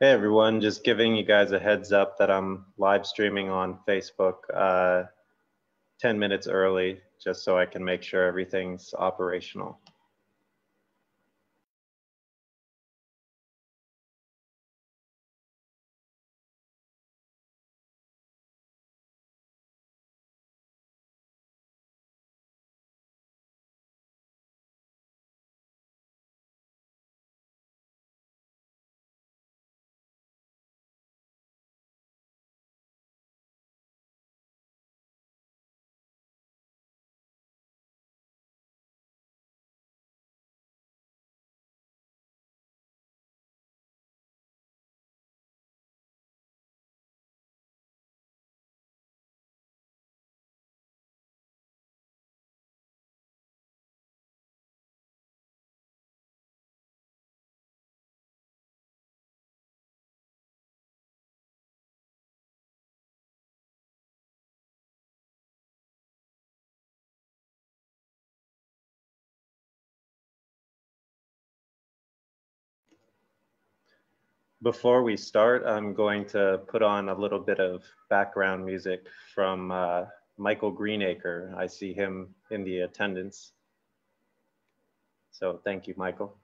Hey everyone, just giving you guys a heads up that I'm live streaming on Facebook uh, 10 minutes early, just so I can make sure everything's operational. Before we start, I'm going to put on a little bit of background music from uh, Michael Greenacre. I see him in the attendance. So thank you, Michael.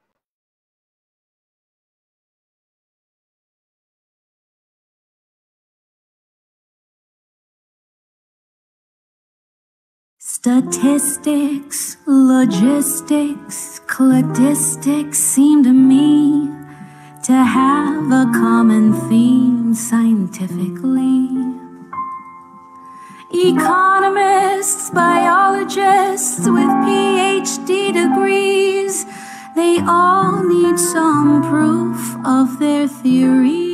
Statistics, logistics, cladistics seem to me to have a common theme scientifically. Economists, biologists with PhD degrees, they all need some proof of their theories.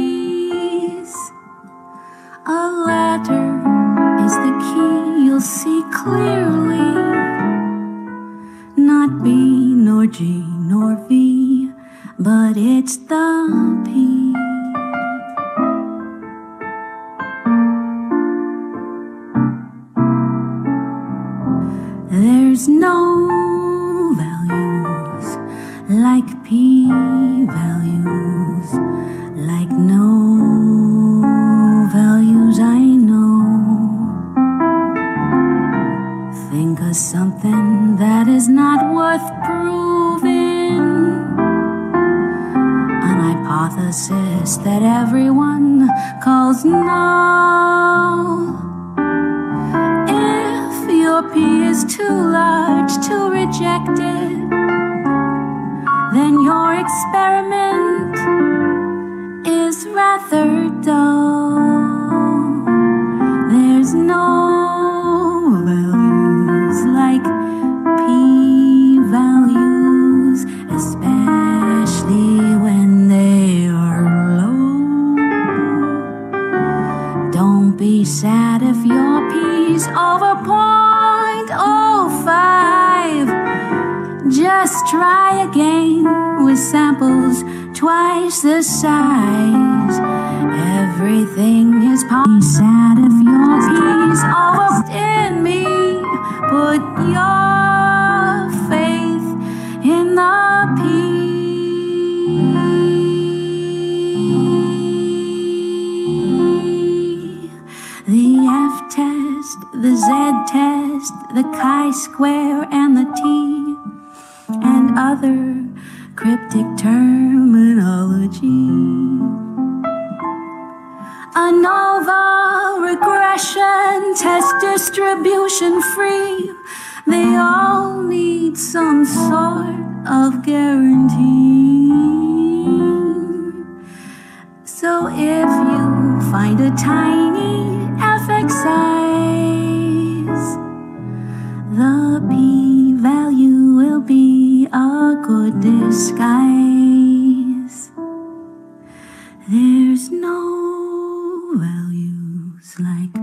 There's no values like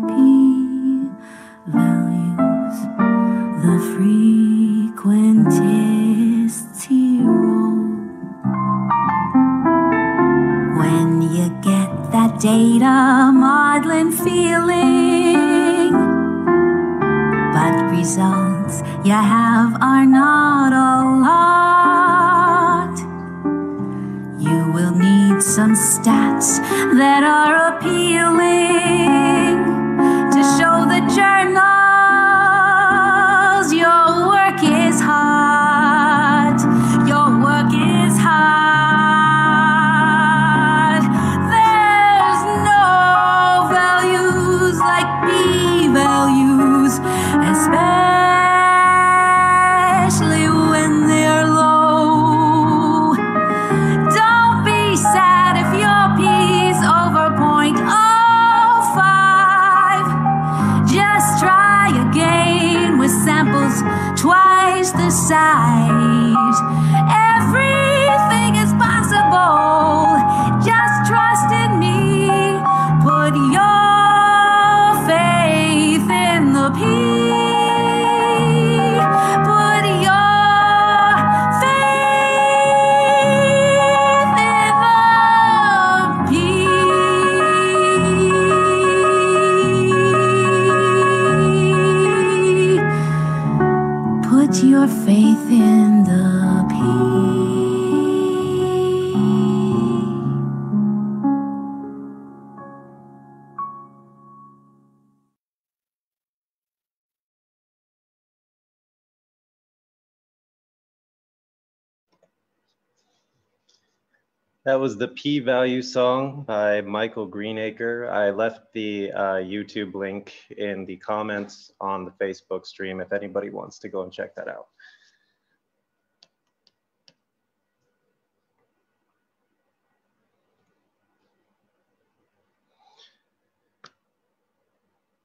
was the P Value song by Michael Greenacre. I left the uh, YouTube link in the comments on the Facebook stream if anybody wants to go and check that out.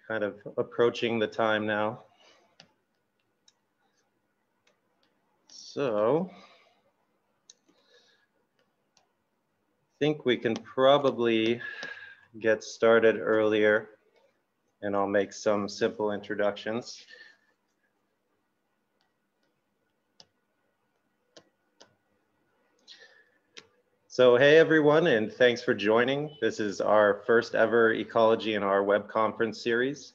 Kind of approaching the time now. So. Think we can probably get started earlier and I'll make some simple introductions. So hey everyone, and thanks for joining. This is our first ever Ecology in R web conference series.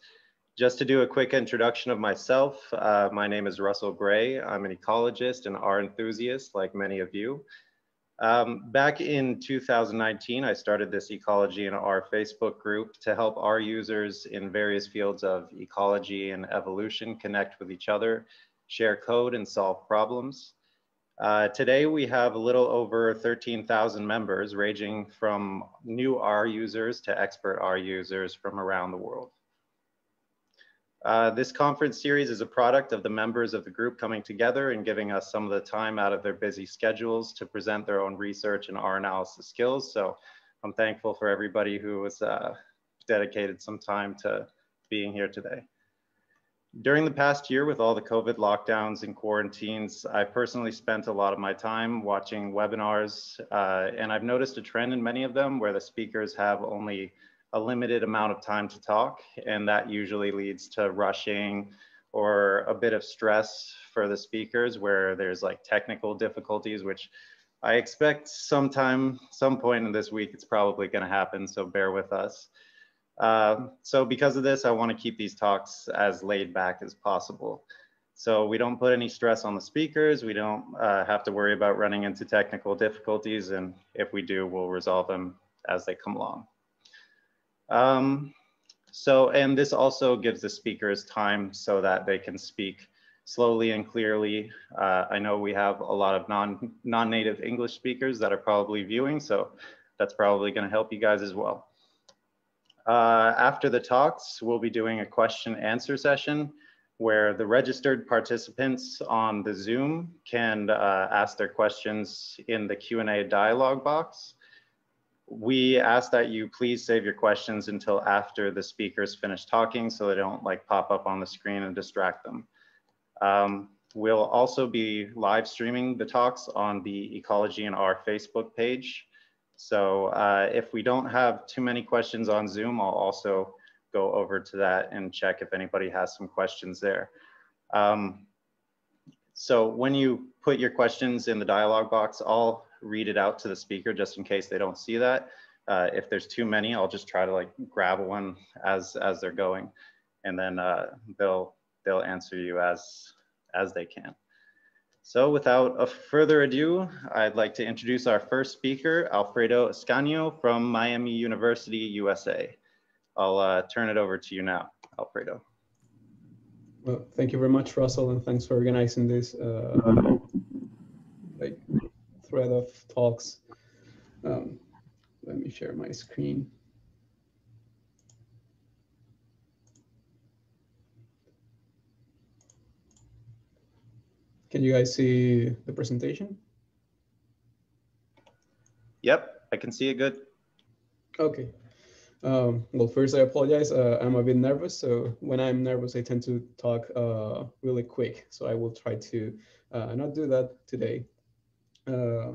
Just to do a quick introduction of myself, uh, my name is Russell Gray. I'm an ecologist and R enthusiast like many of you. Um, back in 2019, I started this Ecology in R Facebook group to help R users in various fields of ecology and evolution connect with each other, share code and solve problems. Uh, today, we have a little over 13,000 members ranging from new R users to expert R users from around the world. Uh, this conference series is a product of the members of the group coming together and giving us some of the time out of their busy schedules to present their own research and R analysis skills. So I'm thankful for everybody who has uh, dedicated some time to being here today. During the past year with all the COVID lockdowns and quarantines, I personally spent a lot of my time watching webinars uh, and I've noticed a trend in many of them where the speakers have only a limited amount of time to talk, and that usually leads to rushing or a bit of stress for the speakers where there's like technical difficulties, which I expect sometime, some point in this week, it's probably gonna happen, so bear with us. Uh, so because of this, I wanna keep these talks as laid back as possible. So we don't put any stress on the speakers. We don't uh, have to worry about running into technical difficulties. And if we do, we'll resolve them as they come along. Um, so, and this also gives the speakers time so that they can speak slowly and clearly. Uh, I know we have a lot of non, non-native English speakers that are probably viewing, so that's probably gonna help you guys as well. Uh, after the talks, we'll be doing a question answer session where the registered participants on the Zoom can uh, ask their questions in the Q&A dialog box we ask that you please save your questions until after the speakers finish talking so they don't like pop up on the screen and distract them. Um, we'll also be live streaming the talks on the Ecology in R Facebook page. So uh, if we don't have too many questions on Zoom, I'll also go over to that and check if anybody has some questions there. Um, so when you put your questions in the dialog box, I'll read it out to the speaker just in case they don't see that. Uh, if there's too many, I'll just try to like grab one as as they're going, and then uh, they'll they'll answer you as as they can. So without a further ado, I'd like to introduce our first speaker, Alfredo Ascanio from Miami University, USA. I'll uh, turn it over to you now, Alfredo. Well, thank you very much, Russell, and thanks for organizing this uh, thread of talks. Um, let me share my screen. Can you guys see the presentation? Yep, I can see it good. Okay. Um, well, first, I apologize. Uh, I'm a bit nervous. So when I'm nervous, I tend to talk uh, really quick. So I will try to uh, not do that today. Uh,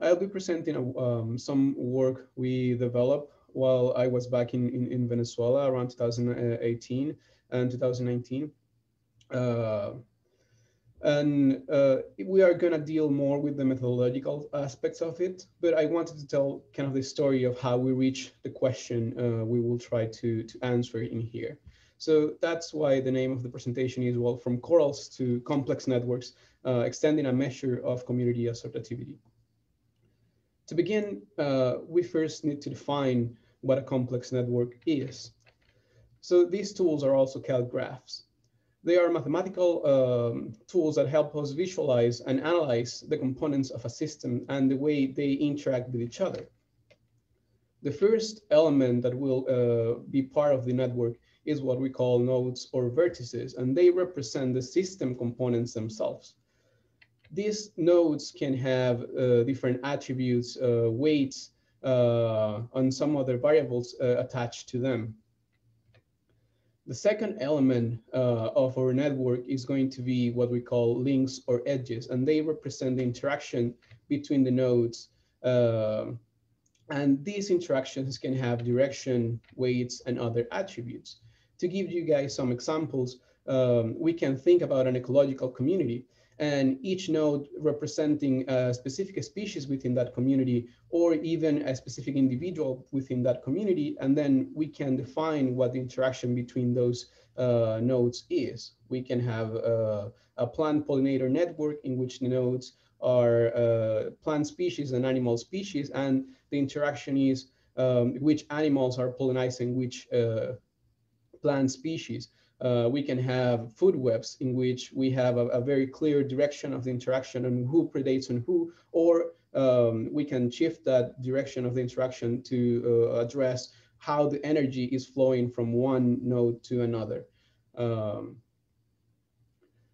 I'll be presenting a, um, some work we developed while I was back in, in, in Venezuela around 2018 and 2019. Uh, and uh, we are going to deal more with the methodological aspects of it but i wanted to tell kind of the story of how we reach the question uh, we will try to to answer in here so that's why the name of the presentation is well from corals to complex networks uh, extending a measure of community assortativity to begin uh, we first need to define what a complex network is. So these tools are also called graphs. They are mathematical um, tools that help us visualize and analyze the components of a system and the way they interact with each other. The first element that will uh, be part of the network is what we call nodes or vertices, and they represent the system components themselves. These nodes can have uh, different attributes, uh, weights, uh, and some other variables uh, attached to them. The second element uh, of our network is going to be what we call links or edges, and they represent the interaction between the nodes. Uh, and these interactions can have direction, weights, and other attributes. To give you guys some examples, um, we can think about an ecological community and each node representing a specific species within that community or even a specific individual within that community. And then we can define what the interaction between those uh, nodes is. We can have uh, a plant pollinator network in which the nodes are uh, plant species and animal species, and the interaction is um, which animals are pollinizing which uh, plant species uh, we can have food webs in which we have a, a, very clear direction of the interaction and who predates on who, or um, we can shift that direction of the interaction to uh, address how the energy is flowing from one node to another. Um,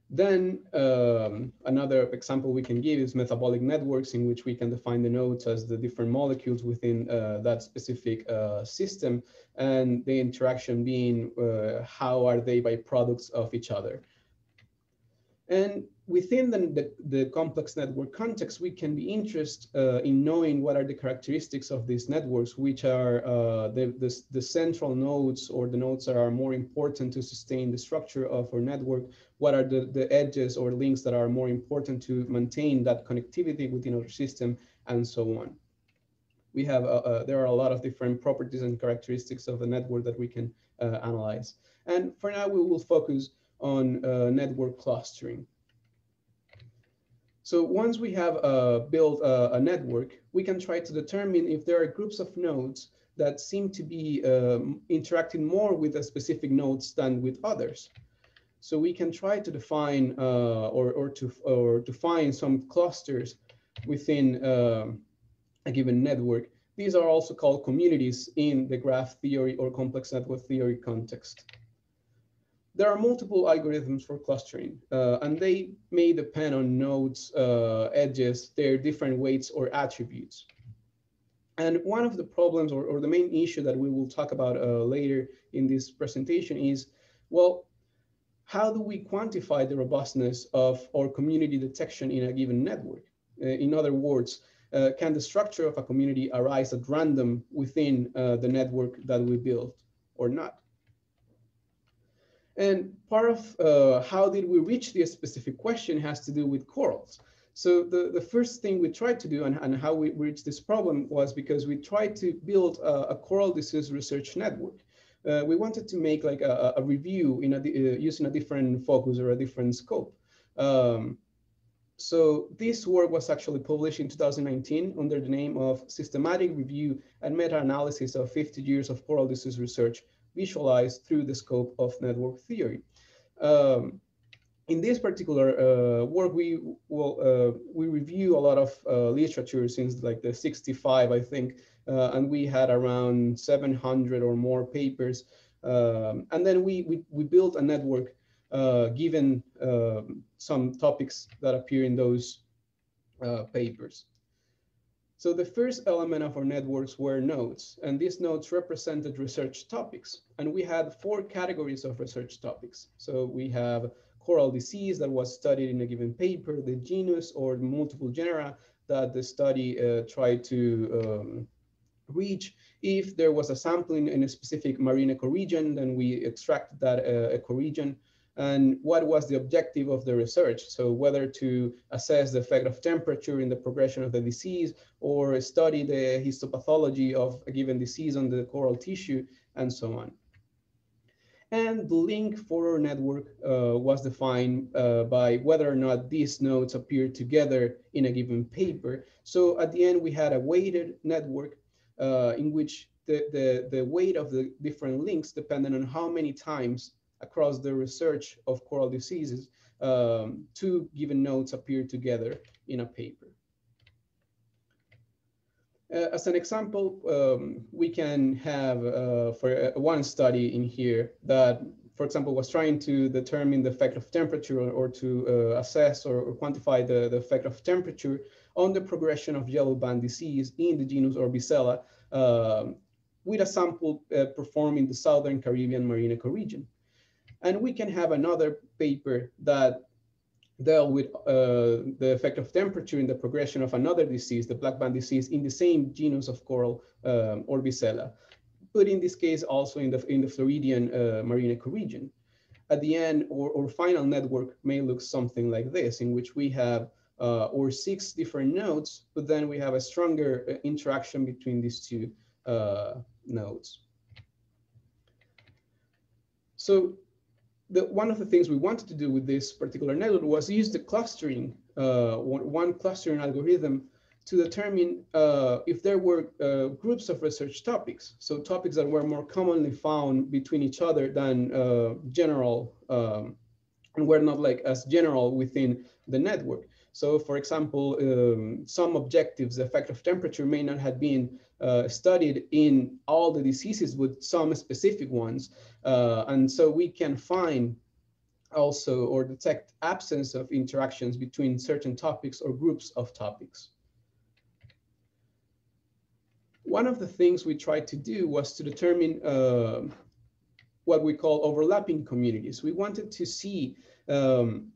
then um, another example we can give is metabolic networks in which we can define the nodes as the different molecules within uh, that specific uh, system and the interaction being uh, how are they byproducts of each other. And within the, the, the, complex network context, we can be interested uh, in knowing what are the characteristics of these networks, which are uh, the, the, the, central nodes or the nodes that are more important to sustain the structure of our network, what are the, the edges or links that are more important to maintain that connectivity within our system, and so on. We have, uh, uh there are a lot of different properties and characteristics of the network that we can uh, analyze. And for now, we will focus on uh, network clustering. So once we have uh, built a, a, network, we can try to determine if there are groups of nodes that seem to be um, interacting more with a specific nodes than with others. So we can try to define uh, or, or, to, or to find some clusters within um, a given network. These are also called communities in the graph theory or complex network theory context there are multiple algorithms for clustering, uh, and they may depend on nodes, uh, edges, their different weights or attributes. And one of the problems or, or the main issue that we will talk about uh, later in this presentation is, well, how do we quantify the robustness of our community detection in a given network? Uh, in other words, uh, can the structure of a community arise at random within uh, the network that we built or not? And part of uh, how did we reach this specific question has to do with corals. So the, the first thing we tried to do and, and how we reached this problem was because we tried to build a, a coral disease research network. Uh, we wanted to make like a, a review in a, uh, using a different focus or a different scope. Um, so this work was actually published in 2019 under the name of Systematic Review and Meta-Analysis of 50 Years of Coral Disease Research Visualized through the Scope of Network Theory. Um, in this particular uh, work, we will uh, we review a lot of uh, literature since like the 65, I think, uh, and we had around 700 or more papers. Um, and then we, we, we built a network uh, given um, some topics that appear in those uh, papers. So the first element of our networks were nodes, and these nodes represented research topics. And we had four categories of research topics. So we have coral disease that was studied in a given paper, the genus or multiple genera that the study uh, tried to um, reach. If there was a sampling in a specific marine ecoregion, then we extract that uh, ecoregion and what was the objective of the research. So whether to assess the effect of temperature in the progression of the disease or study the histopathology of a given disease on the coral tissue and so on. And the link for our network uh, was defined uh, by whether or not these nodes appear together in a given paper. So at the end, we had a weighted network uh, in which the, the, the weight of the different links depended on how many times across the research of coral diseases, um, two given nodes appear together in a paper. Uh, as an example, um, we can have uh, for uh, one study in here that, for example, was trying to determine the effect of temperature or, or to uh, assess or, or, quantify the, the effect of temperature on the progression of yellow band disease in the genus Orbicella um, with a sample uh, performed in the Southern Caribbean marine ecoregion. And we can have another paper that dealt with uh, the effect of temperature in the progression of another disease, the black band disease, in the same genus of coral, um, Orbicella, but in this case also in the, in the Floridian uh, marine ecoregion. At the end, or, our final network may look something like this, in which we have uh, or six different nodes, but then we have a stronger uh, interaction between these two uh, nodes. So the, one of the things we wanted to do with this particular network was use the clustering, uh, one, clustering algorithm to determine uh, if there were uh, groups of research topics. So topics that were more commonly found between each other than uh, general, um, and were not like as general within the network. So for example, um, some objectives, the effect of temperature may not have been uh, studied in all the diseases with some specific ones. Uh, and so we can find also or detect absence of interactions between certain topics or groups of topics. One of the things we tried to do was to determine uh, what we call overlapping communities. We wanted to see um,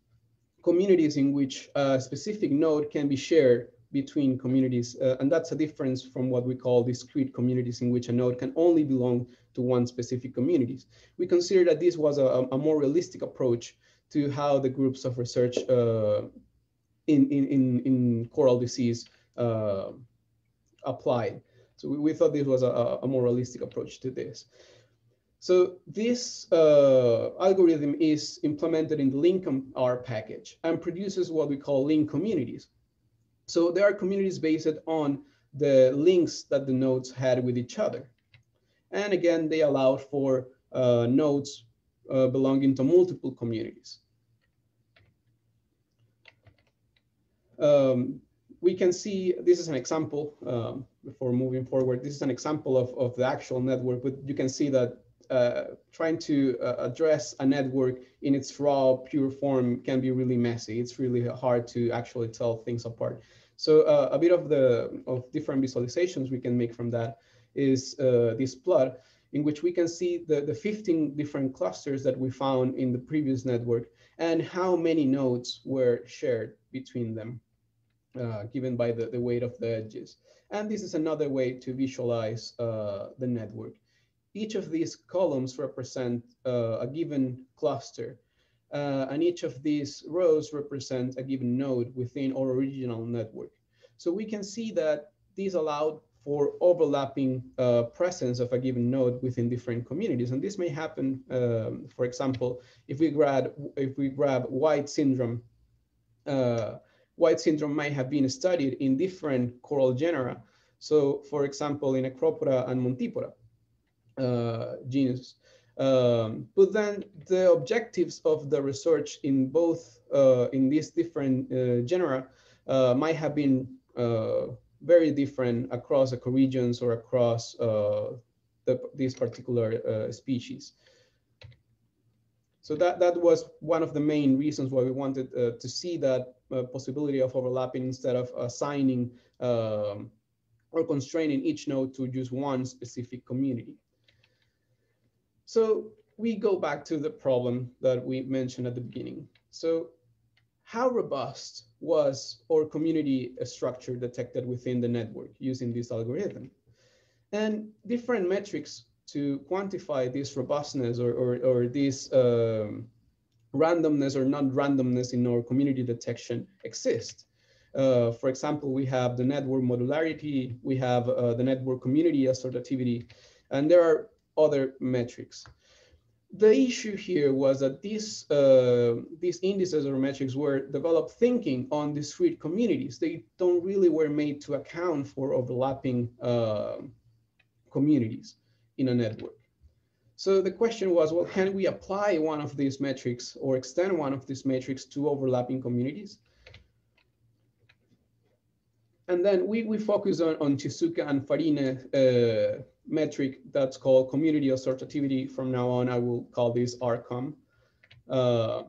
communities in which a specific node can be shared between communities. Uh, and that's a difference from what we call discrete communities in which a node can only belong to one specific communities. We consider that this was a, a more realistic approach to how the groups of research uh, in, in, in, coral disease uh, applied. So we, we, thought this was a, a more realistic approach to this. So this uh, algorithm is implemented in the linkcomm-R package and produces what we call link communities. So there are communities based on the links that the nodes had with each other. And again, they allowed for uh, nodes uh, belonging to multiple communities. Um, we can see, this is an example um, before moving forward, this is an example of, of the actual network, but you can see that uh, trying to uh, address a network in its raw, pure form can be really messy. It's really hard to actually tell things apart. So uh, a bit of the of different visualizations we can make from that is uh, this plot in which we can see the, the 15 different clusters that we found in the previous network and how many nodes were shared between them, uh, given by the, the weight of the edges. And this is another way to visualize uh, the network. Each of these columns represent uh, a given cluster, uh, and each of these rows represent a given node within our original network. So we can see that these allowed for overlapping uh, presence of a given node within different communities. And this may happen, um, for example, if we grab if we grab white syndrome, uh, White syndrome might have been studied in different coral genera. So for example, in Acropora and Montipora genus. Um, but then the objectives of the research in both, uh, in these different uh, genera uh, might have been uh, very different across ecoregions or across uh, the, these particular species. So that, that was one of the main reasons why we wanted to see that possibility of overlapping instead of assigning um, or constraining each node to just one specific community. So we go back to the problem that we mentioned at the beginning. So how robust was our community structure detected within the network using this algorithm? And different metrics to quantify this robustness or, or, or this um, randomness or non-randomness in our community detection exist. Uh, for example, we have the network modularity, we have uh, the network community assortativity, and there are other metrics. The issue here was that these, uh, these indices or metrics were developed thinking on discrete communities. They don't really were made to account for overlapping uh, communities in a network. So the question was, well, can we apply one of these metrics or extend one of these metrics to overlapping communities? And then we, we focus on, on Shizuka and Farine uh, metric that's called community assortativity. From now on, I will call this RCOM. Uh,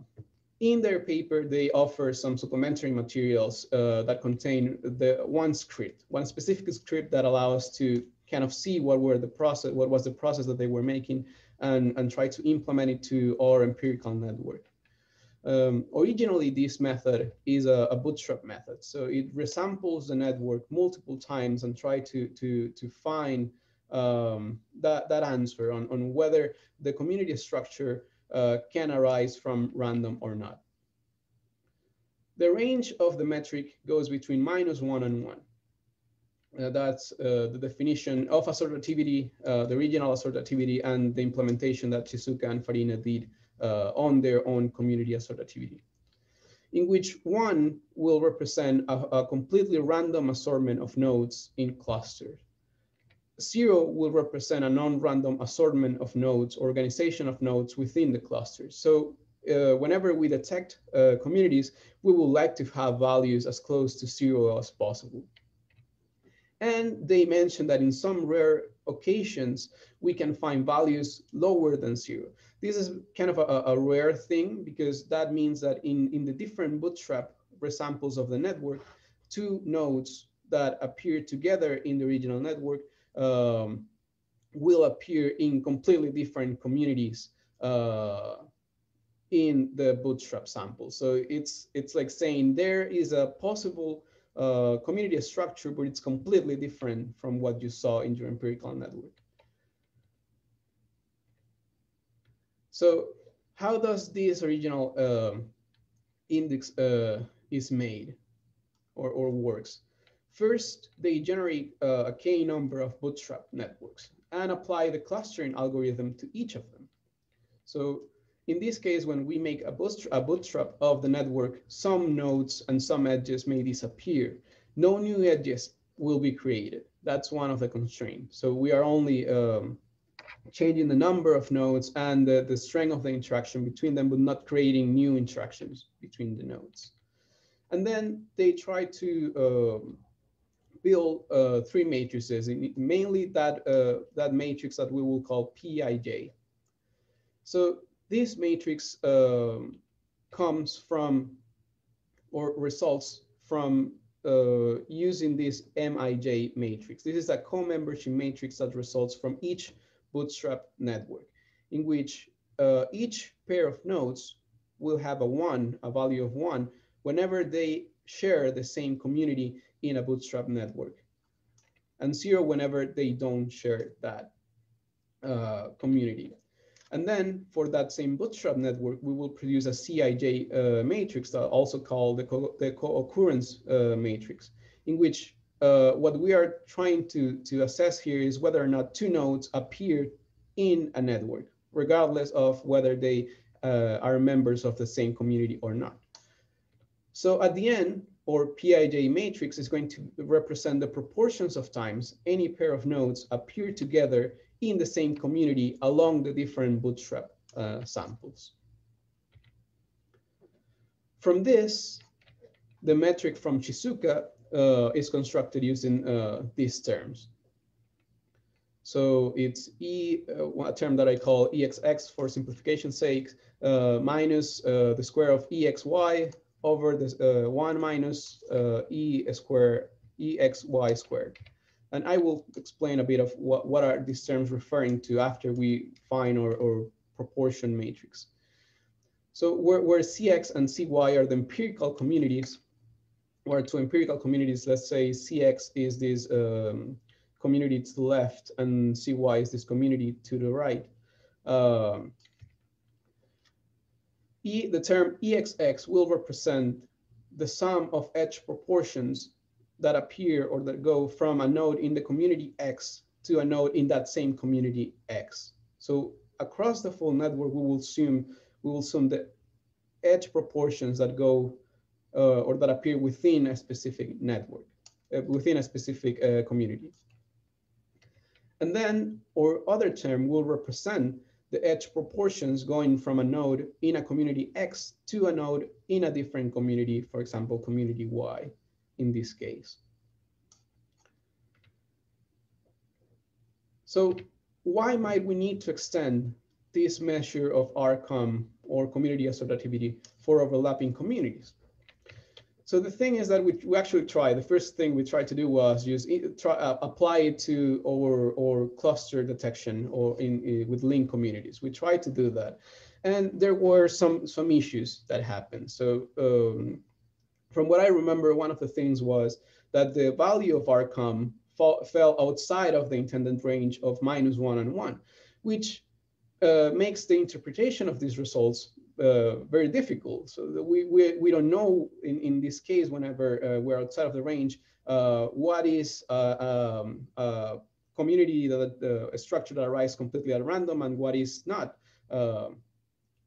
in their paper, they offer some supplementary materials uh, that contain the one script, one specific script that allows us to kind of see what were the process, what was the process that they were making and, and try to implement it to our empirical network. Um, originally, this method is a, a, bootstrap method. So it resamples the network multiple times and try to, to, to find um, that, that answer on, on whether the community structure uh, can arise from random or not. The range of the metric goes between minus one and one. Uh, that's uh, the definition of assortativity, uh, the regional assortativity, and the implementation that Shizuka and Farine did uh, on their own community assortativity, in which one will represent a, a completely random assortment of nodes in clusters zero will represent a non-random assortment of nodes, organization of nodes within the clusters. So uh, whenever we detect uh, communities, we would like to have values as close to zero as possible. And they mentioned that in some rare occasions, we can find values lower than zero. This is kind of a, a rare thing because that means that in, in the different bootstrap resamples of the network, two nodes that appear together in the regional network um, will appear in completely different communities uh, in the bootstrap sample. So it's it's like saying there is a possible uh, community structure, but it's completely different from what you saw in your empirical network. So how does this original uh, index uh, is made or, or works? First, they generate uh, a k number of bootstrap networks and apply the clustering algorithm to each of them. So in this case, when we make a bootstrap, a bootstrap of the network, some nodes and some edges may disappear. No new edges will be created. That's one of the constraints. So we are only um, changing the number of nodes and the, the strength of the interaction between them, but not creating new interactions between the nodes. And then they try to um, build uh, three matrices, mainly that, uh, that matrix that we will call PIJ. So this matrix um, comes from or results from uh, using this MIJ matrix. This is a co-membership matrix that results from each bootstrap network in which uh, each pair of nodes will have a one, a value of one, whenever they share the same community in a bootstrap network and zero whenever they don't share that uh, community. And then for that same bootstrap network, we will produce a CIJ uh, matrix that also called the co-occurrence co uh, matrix, in which uh, what we are trying to, to assess here is whether or not two nodes appear in a network, regardless of whether they uh, are members of the same community or not. So at the end, or PIJ matrix is going to represent the proportions of times any pair of nodes appear together in the same community along the different bootstrap uh, samples. From this, the metric from Shizuka uh, is constructed using uh, these terms. So it's E, uh, a term that I call EXX for simplification's sake, uh, minus uh, the square of EXY over the uh, 1 minus uh, E square, EXY squared. And I will explain a bit of what, what are these terms referring to after we find our, our proportion matrix. So where, where CX and CY are the empirical communities, or two empirical communities, let's say CX is this um, community to the left and CY is this community to the right. Um, e, the term EXX will represent the sum of edge proportions that appear or that go from a node in the community X to a node in that same community X. So across the full network, we will assume we will assume the edge proportions that go uh, or that appear within a specific network, uh, within a specific uh, community. And then our other term will represent the edge proportions going from a node in a community X to a node in a different community, for example, community Y in this case. So why might we need to extend this measure of RCOM or community assortativity for overlapping communities? So the thing is that we, we actually tried. the first thing we tried to do was use, try, uh, apply it to our, our cluster detection or in, in, with link communities. We tried to do that. And there were some, some issues that happened. So um, from what I remember, one of the things was that the value of RCOM fall, fell outside of the intended range of minus one and one, which uh, makes the interpretation of these results uh, very difficult. So we, we, we don't know in, in this case, whenever uh, we're outside of the range, uh, what is uh, um, a community that a structure that arises completely at random and what is not uh,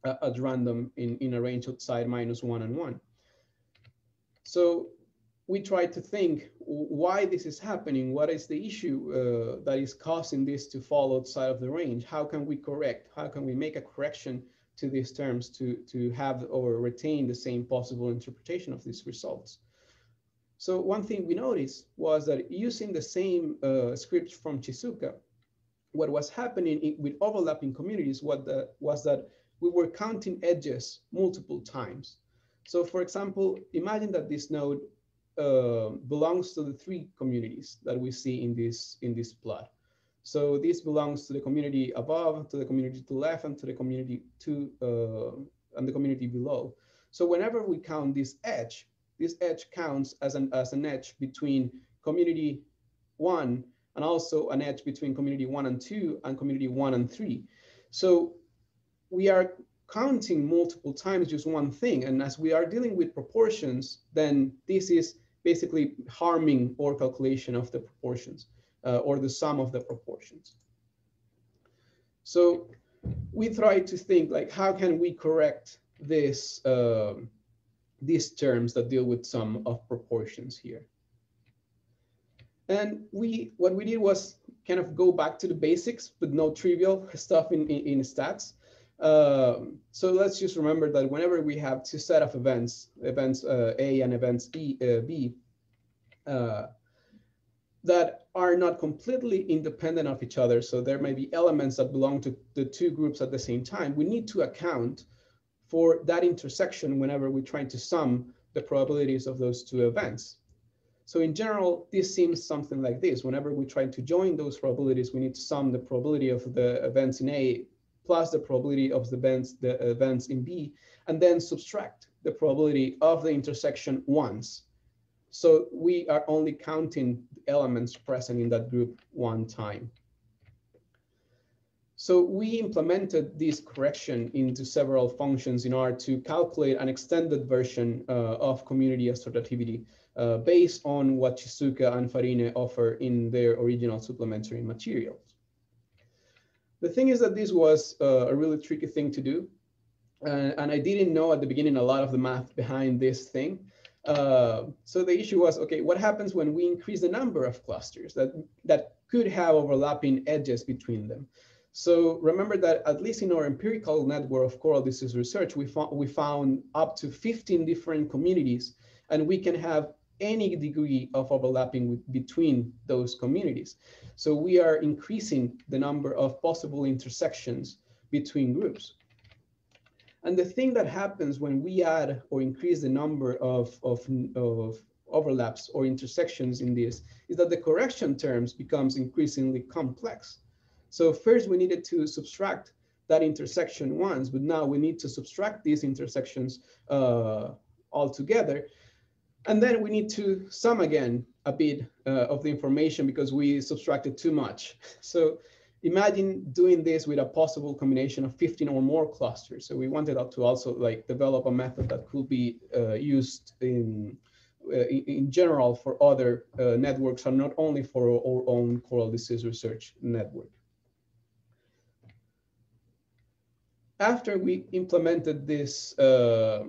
at random in, in a range outside minus one and one. So we try to think why this is happening. What is the issue uh, that is causing this to fall outside of the range? How can we correct? How can we make a correction to these terms to, to have or retain the same possible interpretation of these results. So one thing we noticed was that using the same uh, script from Shizuka, what was happening in, with overlapping communities what the, was that we were counting edges multiple times. So for example, imagine that this node uh, belongs to the three communities that we see in this, in this plot. So this belongs to the community above, to the community to the left, and to the community to uh, and the community below. So whenever we count this edge, this edge counts as an as an edge between community one and also an edge between community one and two and community one and three. So we are counting multiple times just one thing. And as we are dealing with proportions, then this is basically harming our calculation of the proportions uh, or the sum of the proportions. So we try to think like, how can we correct this, uh, these terms that deal with sum of proportions here? And we, what we did was kind of go back to the basics, but no trivial stuff in, in, in stats. Um, so let's just remember that whenever we have two set of events, events uh, A and events e, uh, B, uh, that are not completely independent of each other. So there may be elements that belong to the two groups at the same time. We need to account for that intersection whenever we're trying to sum the probabilities of those two events. So in general, this seems something like this. Whenever we try to join those probabilities, we need to sum the probability of the events in A plus the probability of the events, the events in B, and then subtract the probability of the intersection once. So we are only counting elements present in that group one time. So we implemented this correction into several functions in order to calculate an extended version uh, of community assortativity uh, based on what Shizuka and Farine offer in their original supplementary materials. The thing is that this was uh, a really tricky thing to do. Uh, and I didn't know at the beginning a lot of the math behind this thing. Uh, so the issue was, okay, what happens when we increase the number of clusters that, that could have overlapping edges between them? So remember that at least in our empirical network of coral disease research, we found, we found up to 15 different communities and we can have any degree of overlapping with, between those communities. So we are increasing the number of possible intersections between groups. And the thing that happens when we add or increase the number of, of, of overlaps or intersections in this is that the correction terms becomes increasingly complex. So first we needed to subtract that intersection once, but now we need to subtract these intersections uh, altogether. And then we need to sum again a bit uh, of the information because we subtracted too much. So imagine doing this with a possible combination of 15 or more clusters. So we wanted to also like develop a method that could be uh, used in, uh, in, general for other uh, networks and not only for our own coral disease research network. After we implemented this uh,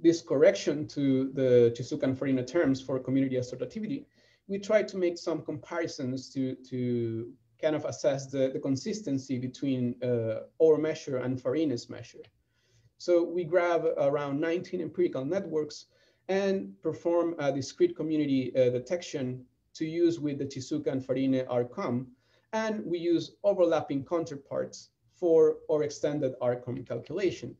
this correction to the Shizuka and Farine terms for community assortativity, we tried to make some comparisons to, to kind of assess the, the consistency between uh, our measure and Farine's measure. So we grab around 19 empirical networks and perform a discrete community uh, detection to use with the Shizuka and Farina RCOM. And we use overlapping counterparts for our extended RCOM calculation.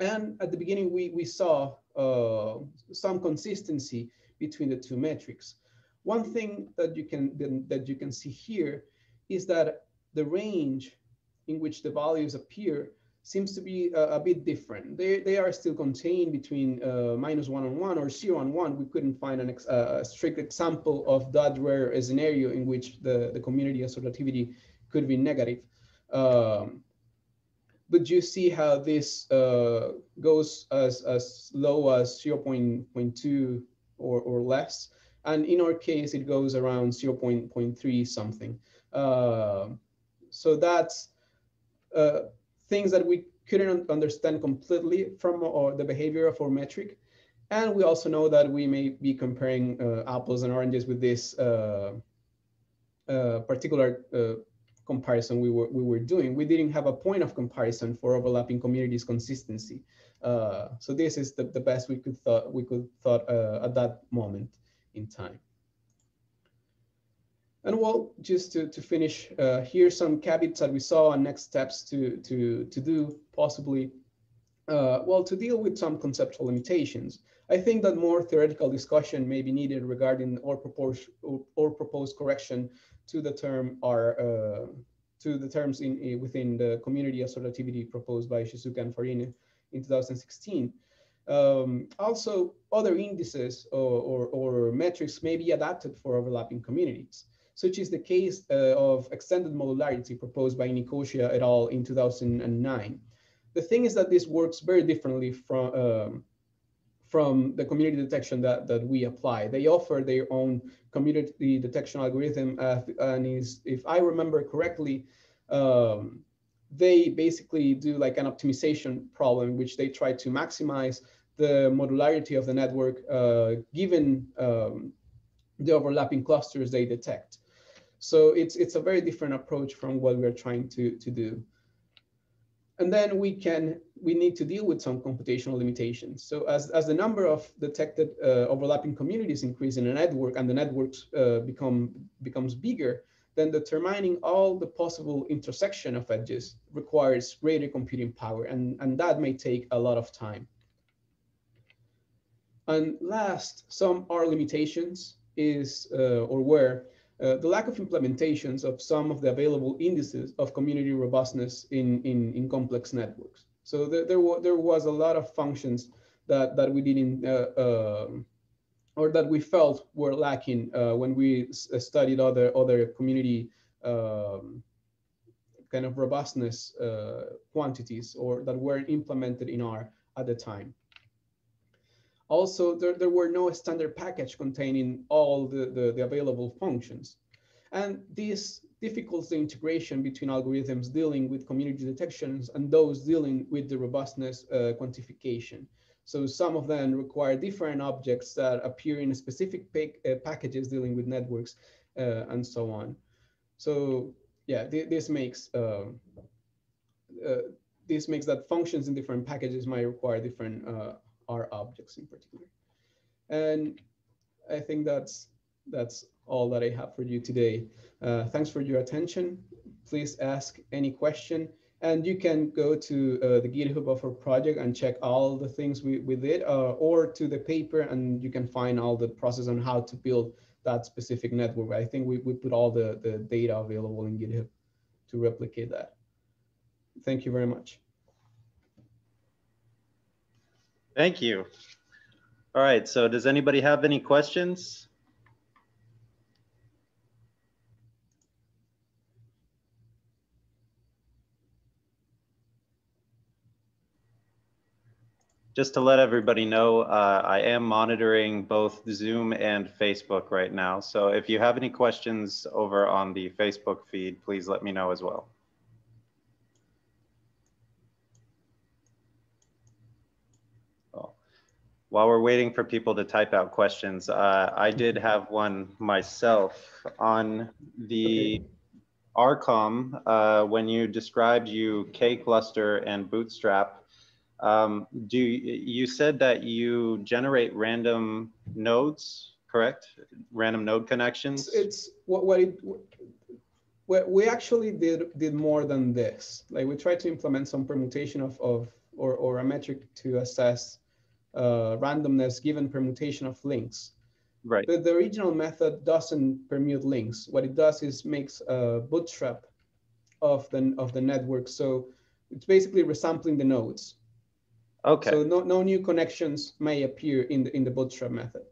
And at the beginning, we, we saw uh, some consistency between the two metrics. One thing that you can that you can see here is that the range in which the values appear seems to be a, a bit different. They, they are still contained between uh, minus one on one or zero on one. We couldn't find an ex, uh, a strict example of that rare scenario in which the, the community assortativity could be negative. Um, but you see how this uh, goes as, as low as 0 0.2 or, or less. And in our case, it goes around 0 0.3 something. Uh, so that's uh, things that we couldn't understand completely from our, the behavior of our metric. And we also know that we may be comparing uh, apples and oranges with this uh, uh, particular uh, comparison we were we were doing. We didn't have a point of comparison for overlapping communities consistency. Uh, so this is the, the best we could thought we could thought uh, at that moment in time. And well, just to, to finish, uh, here's some caveats that we saw and next steps to, to, to do possibly. Uh, well, to deal with some conceptual limitations. I think that more theoretical discussion may be needed regarding or, propose, or, or proposed correction to the term are uh, to the terms in, in, within the community assortativity proposed by Shizuka and Farine in 2016. Um, also, other indices or, or, or, metrics may be adapted for overlapping communities, such is the case uh, of extended modularity proposed by Nicosia et al. in 2009. The thing is that this works very differently from, um, from the community detection that, that we apply. They offer their own community detection algorithm, uh, and is, if I remember correctly, um, they basically do like an optimization problem, which they try to maximize the modularity of the network uh, given um, the overlapping clusters they detect. So it's, it's a very different approach from what we're trying to, to do. And then we can we need to deal with some computational limitations. So as, as the number of detected uh, overlapping communities increase in a network and the networks uh, become becomes bigger, then determining all the possible intersection of edges requires greater computing power, and, and that may take a lot of time. And last, some are limitations is uh, or were uh, the lack of implementations of some of the available indices of community robustness in, in, in complex networks. So there, there, there was a lot of functions that, that we didn't, uh, uh, or that we felt were lacking uh, when we uh, studied other, other community um, kind of robustness quantities or that were implemented in R at the time. Also, there, there were no standard package containing all the, the, the available functions. And this difficults the integration between algorithms dealing with community detections and those dealing with the robustness uh, quantification. So some of them require different objects that appear in specific uh, packages dealing with networks uh, and so on. So yeah, th this makes uh, uh, this makes that functions in different packages might require different uh, R objects in particular. And I think that's that's all that I have for you today. Uh, thanks for your attention. Please ask any question. And you can go to uh, the GitHub of our project and check all the things we, we did, uh, or to the paper, and you can find all the process on how to build that specific network. I think we, we put all the, the data available in GitHub to replicate that. Thank you very much. Thank you. All right, so does anybody have any questions? Just to let everybody know, uh, I am monitoring both Zoom and Facebook right now. So if you have any questions over on the Facebook feed, please let me know as well. While we're waiting for people to type out questions, uh, I did have one myself on the okay. RCOM uh, when you described you K-cluster and Bootstrap. Um, do you said that you generate random nodes, correct? Random node connections. It's, it's what what it what we actually did did more than this. Like we tried to implement some permutation of of or or a metric to assess uh, randomness given permutation of links. Right. But the original method doesn't permute links. What it does is makes a bootstrap of the, of the network. So it's basically resampling the nodes. Okay. So no, no new connections may appear in the, in the bootstrap method.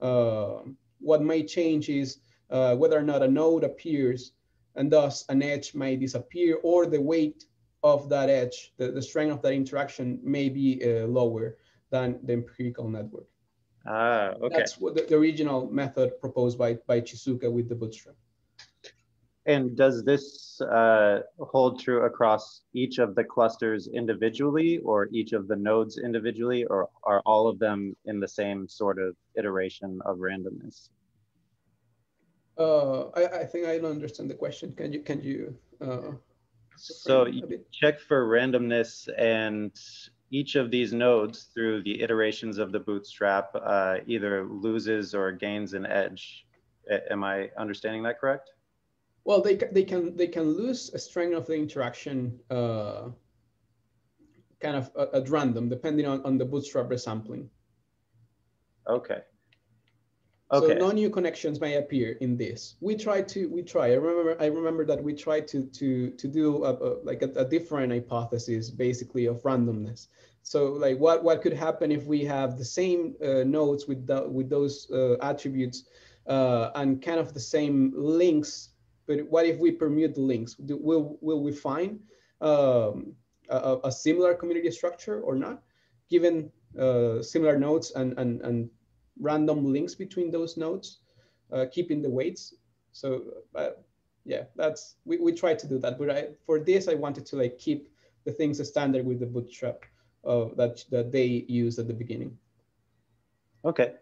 Uh, what may change is uh, whether or not a node appears and thus an edge may disappear or the weight of that edge, the, the strength of that interaction may be uh, lower than the empirical network. Ah, okay. That's what the, the original method proposed by, by Shizuka with the bootstrap. And does this uh, hold true across each of the clusters individually or each of the nodes individually, or are all of them in the same sort of iteration of randomness? Uh, I, I think I don't understand the question. Can you, can you? Uh, so you check for randomness and each of these nodes through the iterations of the bootstrap uh, either loses or gains an edge. A am I understanding that correct? Well, they, they can they can lose a strength of the interaction uh, kind of at random, depending on, on the bootstrap resampling. Okay. Okay. So no new connections may appear in this. We try to we try. I remember I remember that we tried to to to do a, a like a, a, different hypothesis basically of randomness. So like what what could happen if we have the same uh, nodes with the, with those uh, attributes uh, and kind of the same links, but what if we permute the links? Do, will will we find um, a, a, similar community structure or not, given uh, similar nodes and and and random links between those nodes, uh, keeping the weights. So uh, yeah, that's we, we try to do that. But I, for this, I wanted to like keep the things a standard with the bootstrap uh, that that they used at the beginning. Okay,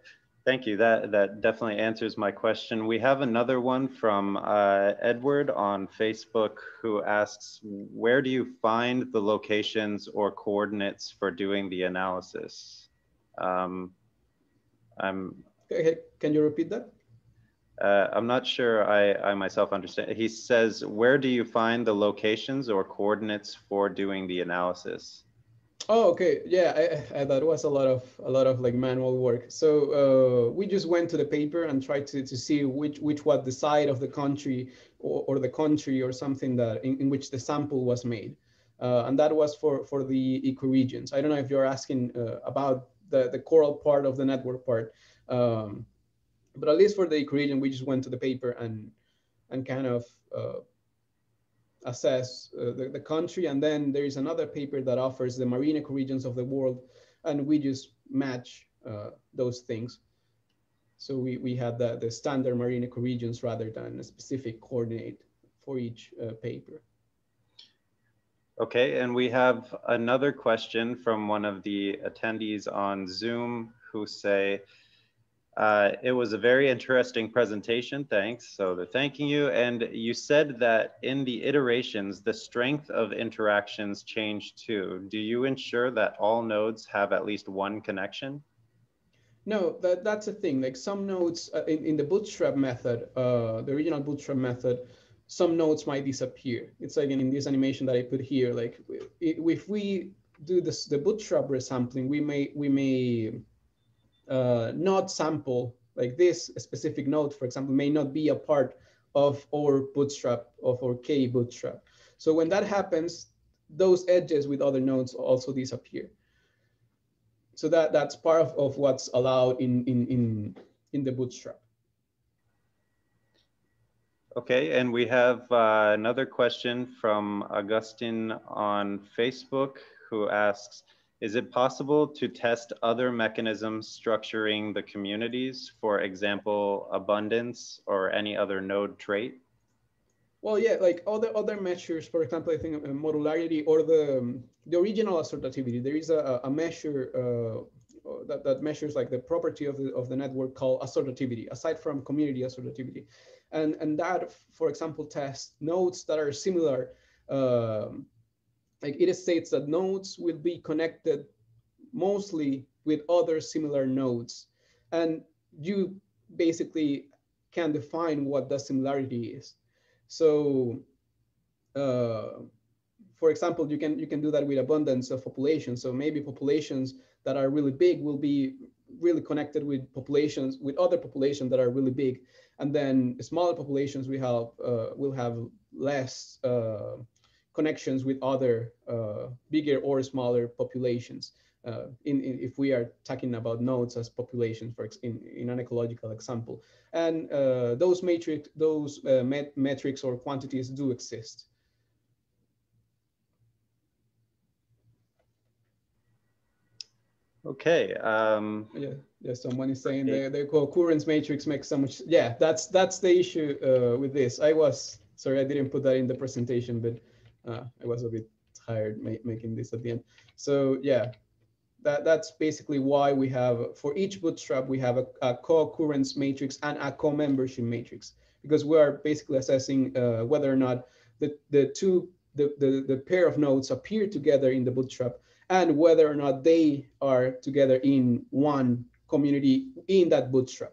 thank you. That that definitely answers my question. We have another one from uh, Edward on Facebook who asks, where do you find the locations or coordinates for doing the analysis? Um, I'm. Can you repeat that? Uh, I'm not sure I, I myself understand. He says, where do you find the locations or coordinates for doing the analysis? Oh, okay. Yeah, I, I, that was a lot of a lot of like manual work. So uh, we just went to the paper and tried to, to see which which was the side of the country or, or the country or something that in, in which the sample was made. Uh, and that was for, for the ecoregions. I don't know if you're asking uh, about the, the coral part of the network part. Um, but at least for the ecoregion, we just went to the paper and and kind of uh, assess uh, the, the country. And then there is another paper that offers the marine ecoregions of the world, and we just match uh, those things. So we, we had the, the standard marine ecoregions rather than a specific coordinate for each uh, paper. Okay, and we have another question from one of the attendees on Zoom who say, uh, it was a very interesting presentation, thanks. So they're thanking you. And you said that in the iterations, the strength of interactions changed too. Do you ensure that all nodes have at least one connection? No, that, that's the thing. Like some nodes uh, in, in the bootstrap method, uh, the original bootstrap method, some nodes might disappear. It's like in, this animation that I put here, like if we do this, the bootstrap resampling, we may, we may uh, not sample like this specific node, for example, may not be a part of our bootstrap, of our K bootstrap. So when that happens, those edges with other nodes also disappear. So that, that's part of, of what's allowed in, in, in, in the bootstrap. Okay, and we have uh, another question from Augustine on Facebook who asks, is it possible to test other mechanisms structuring the communities, for example, abundance or any other node trait? Well, yeah, like other other measures, for example, I think uh, modularity or the um, the original assortativity. There is a, a measure uh, that, that measures like the property of the of the network called assortativity, aside from community assortativity and and that for example tests nodes that are similar um, like it states that nodes will be connected mostly with other similar nodes. And you basically can define what the similarity is. So uh, for example you can you can do that with abundance of populations. So maybe populations that are really big will be really connected with populations with other populations that are really big and then smaller populations we have uh, will have less uh, connections with other uh, bigger or smaller populations. Uh, in, in, if we are talking about nodes as populations, for in, in an ecological example, and uh, those matrix, those uh, met metrics or quantities do exist. Okay. Um, yeah, yeah. Someone is saying okay. the the co-occurrence matrix makes so much. Yeah, that's that's the issue uh, with this. I was sorry, I didn't put that in the presentation, but uh, I was a bit tired ma making this at the end. So yeah, that that's basically why we have for each bootstrap we have a, a co-occurrence matrix and a co-membership matrix because we are basically assessing uh, whether or not the the two the, the the pair of nodes appear together in the bootstrap and whether or not they are together in one community in that bootstrap.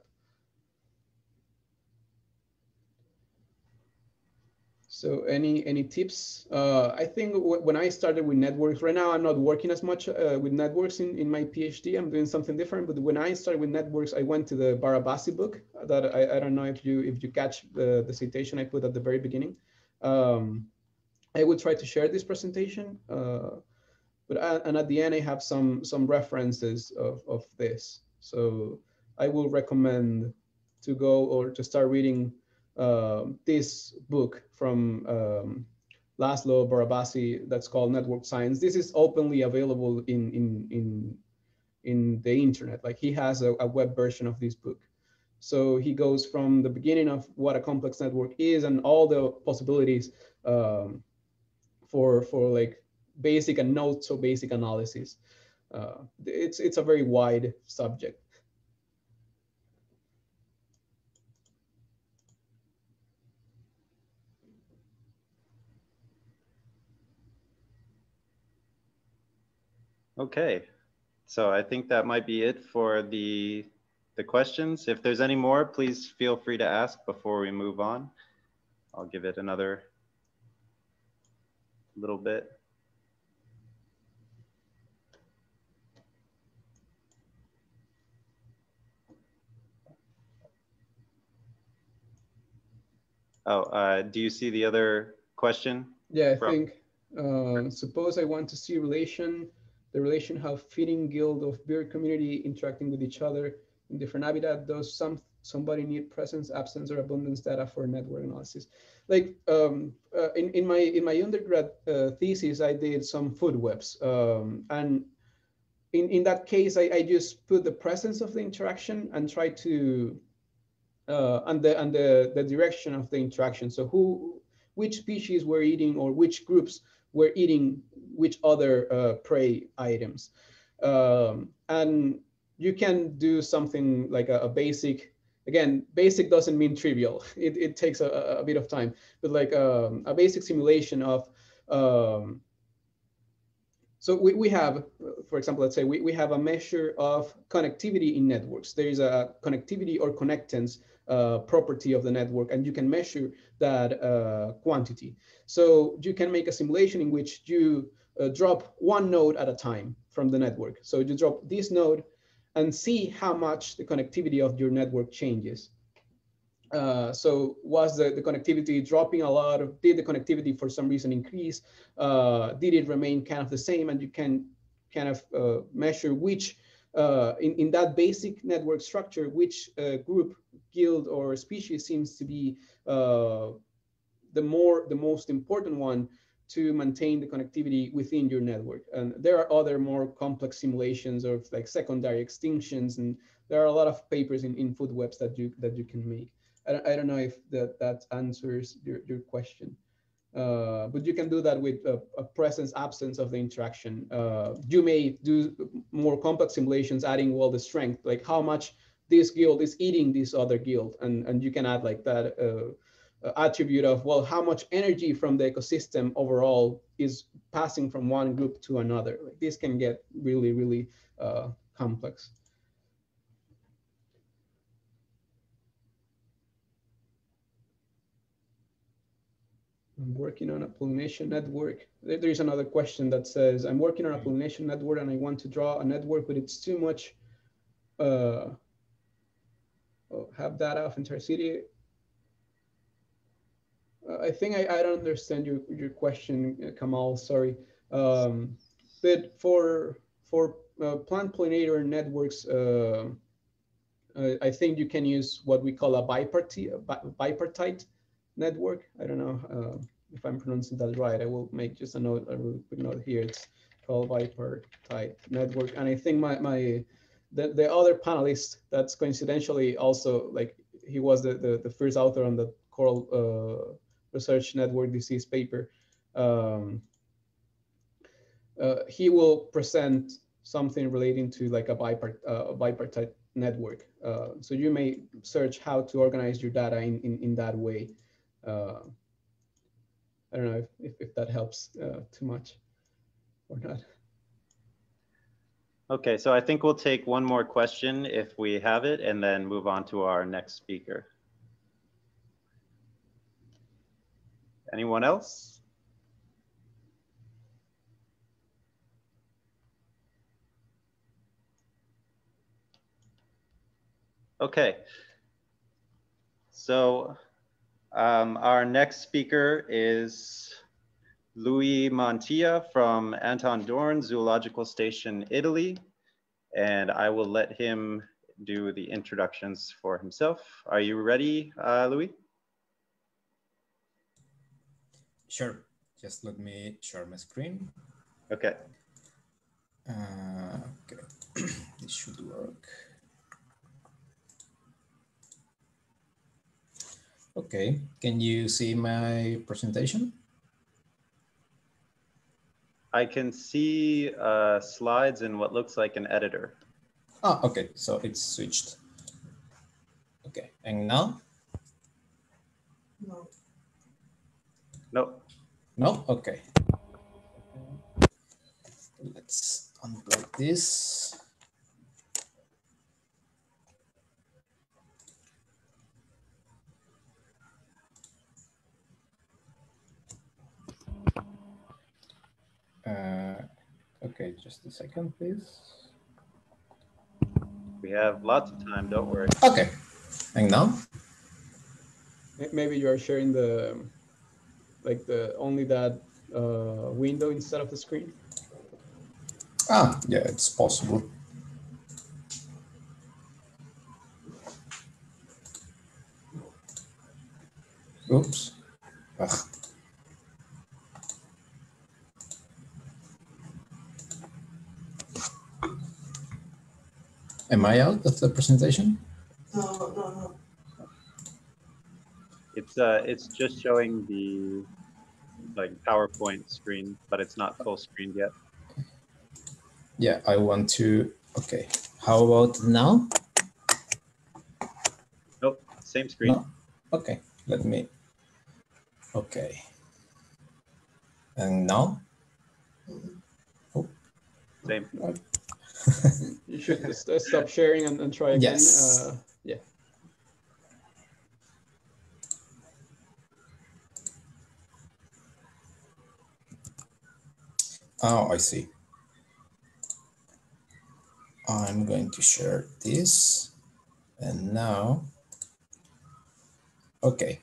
So any any tips? Uh, I think when I started with networks, right now I'm not working as much uh, with networks in, in my PhD. I'm doing something different. But when I started with networks, I went to the Barabasi book that I, I don't know if you if you catch the, the citation I put at the very beginning. Um, I will try to share this presentation. Uh, but I, and at the end, I have some some references of, of this. So I will recommend to go or to start reading uh, this book from um, Laszlo Barabasi that's called Network Science. This is openly available in in in in the internet. Like he has a, a web version of this book. So he goes from the beginning of what a complex network is and all the possibilities um, for for like basic and not so basic analysis. Uh, it's, it's a very wide subject. Okay, so I think that might be it for the, the questions. If there's any more, please feel free to ask before we move on. I'll give it another little bit. Oh, uh, do you see the other question? Yeah, I from? think, uh, suppose I want to see relation, the relation how feeding guild of bird community interacting with each other in different habitat, does some somebody need presence, absence, or abundance data for network analysis? Like um, uh, in, in my in my undergrad uh, thesis, I did some food webs. Um, and in, in that case, I, I just put the presence of the interaction and try to uh, and the and the the direction of the interaction. So who, which species were eating or which groups were eating which other uh, prey items. Um, and you can do something like a, a, basic, again, basic doesn't mean trivial. It, it takes a, a bit of time, but like um, a basic simulation of, um, so we, we have, for example, let's say we, we have a measure of connectivity in networks. There is a connectivity or connectance uh, property of the network, and you can measure that uh, quantity. So you can make a simulation in which you uh, drop one node at a time from the network. So you drop this node and see how much the connectivity of your network changes. Uh, so was the, the connectivity dropping a lot? Or did the connectivity for some reason increase? Uh, did it remain kind of the same? And you can kind of uh, measure which, uh, in, in that basic network structure, which uh, group, guild, or species seems to be uh, the more, the most important one to maintain the connectivity within your network. And there are other more complex simulations of like secondary extinctions. And there are a lot of papers in, in food webs that you, that you can make. I don't, I don't know if that, that answers your, your question. Uh, but you can do that with a, a presence absence of the interaction. Uh, you may do more complex simulations, adding all the strength, like how much this guild is eating this other guild, and and you can add like that uh, attribute of, well, how much energy from the ecosystem overall is passing from one group to another. Like this can get really, really uh, complex. I'm working on a pollination network. There is another question that says, I'm working on a pollination network and I want to draw a network, but it's too much, uh, oh, have data of entire city I think I, I don't understand your, your question, uh, Kamal, sorry. Um, but for, for uh, plant pollinator networks, uh, I think you can use what we call a bipartite, bipartite network. I don't know uh, if I'm pronouncing that right. I will make just a note, a really quick note here. It's called bipartite network. And I think my, my the, the other panelist that's coincidentally also like he was the, the, the first author on the coral uh, research network disease paper, um, uh, he will present something relating to like a bipart, uh, bipartite network. Uh, so you may search how to organize your data in, in, in that way. Uh, I don't know if, if, if that helps uh, too much or not. Okay, so I think we'll take one more question if we have it and then move on to our next speaker. Anyone else? Okay. So um, our next speaker is Luis Montilla from Anton Dohrn Zoological Station, Italy. And I will let him do the introductions for himself. Are you ready, uh, Luis? Sure. Just let me share my screen. Okay. Uh, okay. this should work. Okay. Can you see my presentation? I can see uh, slides in what looks like an editor. Ah, okay. So it's switched. Okay. And now? No. No. No? Okay. Let's unplug this. Uh, okay, just a second, please. We have lots of time, don't worry. Okay, and now? Maybe you are sharing the like the only that uh, window instead of the screen? Ah, yeah, it's possible. Oops. Ugh. Am I out of the presentation? No, no, no. It's uh, it's just showing the like PowerPoint screen, but it's not full screen yet. Yeah, I want to, okay. How about now? Nope, same screen. No? Okay, let me, okay. And now? Oh. Same. You should just, uh, stop sharing and, and try again. Yes. Uh, yeah. Oh, I see. I'm going to share this. And now, okay.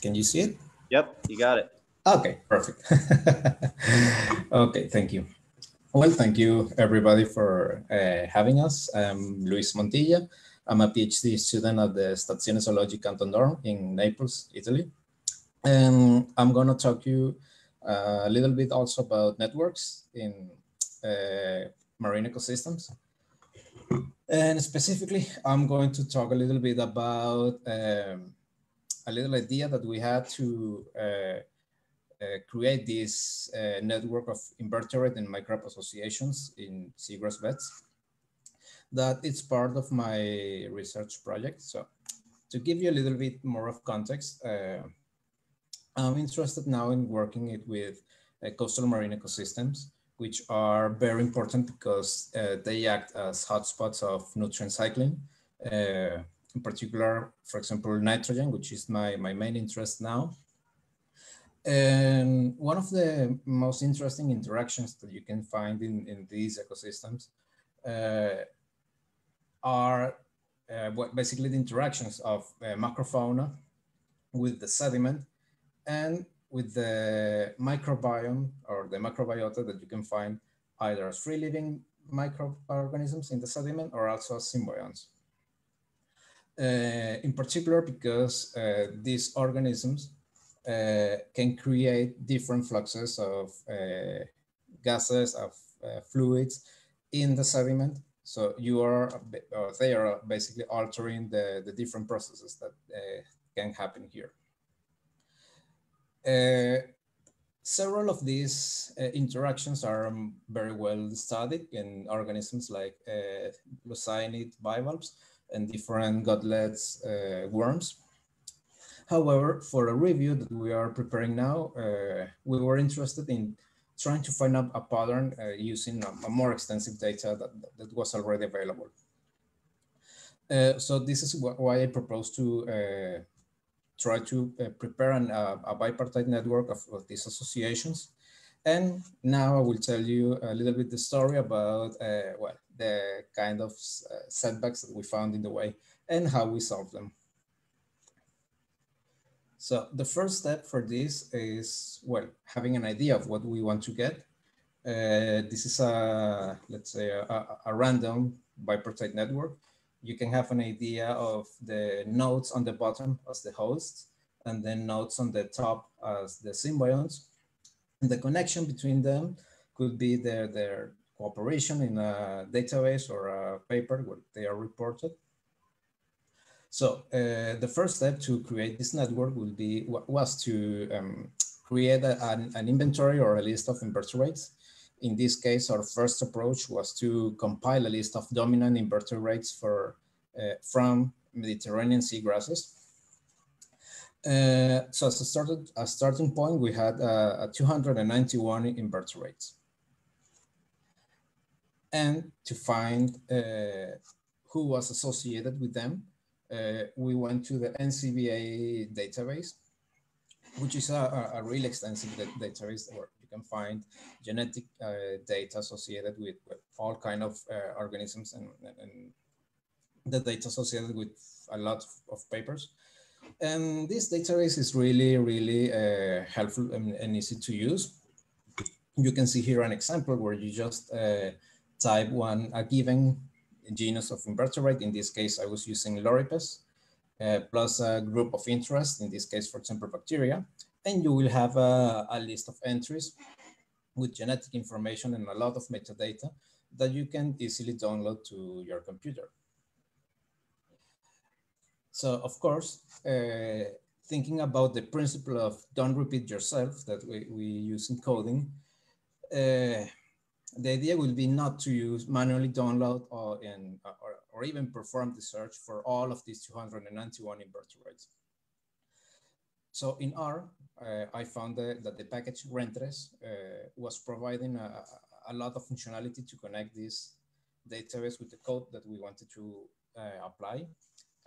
Can you see it? Yep, you got it. Okay, perfect. okay, thank you. Well, thank you everybody for uh, having us. I'm Luis Montilla. I'm a PhD student at the Stazione Zoologica Anton Dohrn in Naples, Italy. And I'm going to talk to you uh, a little bit also about networks in uh, marine ecosystems. And specifically, I'm going to talk a little bit about um, a little idea that we had to uh, create this uh, network of invertebrate and microbe associations in seagrass beds. That it's part of my research project. So to give you a little bit more of context, uh, I'm interested now in working it with uh, coastal marine ecosystems, which are very important because uh, they act as hotspots of nutrient cycling. Uh, in particular, for example, nitrogen, which is my, my main interest now. And one of the most interesting interactions that you can find in, in these ecosystems uh, are uh, what basically the interactions of uh, macrofauna with the sediment and with the microbiome or the microbiota that you can find either as free living microorganisms in the sediment or also as symbionts. Uh, in particular, because uh, these organisms uh, can create different fluxes of uh, gases, of uh, fluids in the sediment. So you are, they are basically altering the, the different processes that uh, can happen here. several of these interactions are um, very well studied in organisms like uh, bivalves and different gutless worms. However, for a review that we are preparing now, uh, we were interested in trying to find out a pattern uh, using a, a, more extensive data that, that was already available. Uh, so this is wh why I propose to uh, try to uh, prepare an, uh, a bipartite network of, of, these associations. And now I will tell you a little bit the story about, well, the kind of setbacks that we found in the way and how we solved them. So the first step for this is, well, having an idea of what we want to get. Uh, this is a, let's say, a, a, random bipartite network. You can have an idea of the nodes on the bottom as the hosts, and then nodes on the top as the symbionts. And the connection between them could be their, their cooperation in a database or a paper where they are reported. So uh, the first step to create this network will be was to um, create a, an, an, inventory or a list of invertebrates. In this case, our first approach was to compile a list of dominant invertebrates for uh, from Mediterranean seagrasses. Uh, so as a, started, a starting point, we had uh, 291 invertebrates. And to find uh, who was associated with them, uh, we went to the NCBI database, which is a, a, really extensive database where you can find genetic uh, data associated with, with, all kind of uh, organisms and, and, the data associated with a lot of, of papers. And this database is really, really uh, helpful and, and, easy to use. You can see here an example where you just uh, type one, a given genus of invertebrate. In this case, I was using Loripes, uh, plus a group of interest, in this case, for example, bacteria. And you will have a, a list of entries with genetic information and a lot of metadata that you can easily download to your computer. So of course, uh, thinking about the principle of don't repeat yourself that we, we use in coding, uh, the idea will be not to use manually download or, in, or, or even perform the search for all of these 291 invertebrates. So in R, uh, I found that, that, the package rentrez uh, was providing a, a, lot of functionality to connect this database with the code that we wanted to uh, apply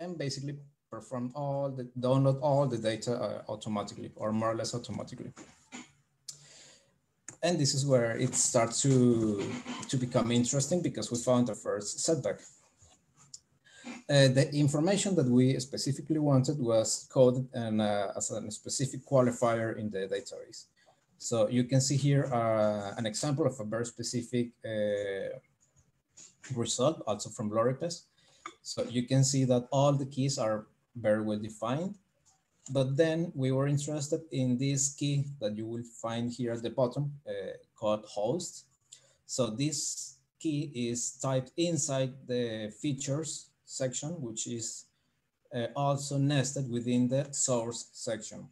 and basically perform all the download all the data uh, automatically or more or less automatically. And this is where it starts to, to become interesting because we found the first setback. Uh, the information that we specifically wanted was coded and, uh, as a specific qualifier in the database. So you can see here uh, an example of a very specific uh, result, also from Loripes. So you can see that all the keys are very well defined. But then we were interested in this key that you will find here at the bottom uh, called host. So this key is typed inside the features section, which is uh, also nested within the source section.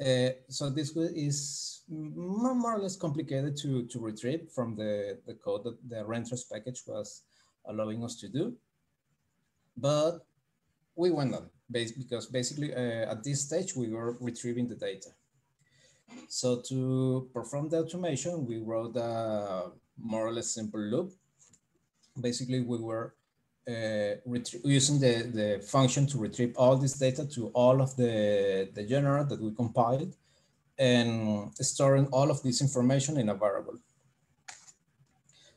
Uh, so this is more or less complicated to, to retrieve from the, the code that the rentrez package was allowing us to do. But we went on base because basically uh, at this stage we were retrieving the data. So to perform the automation, we wrote a more or less simple loop. Basically, we were uh, using the, the function to retrieve all this data to all of the, the genera that we compiled and storing all of this information in a variable.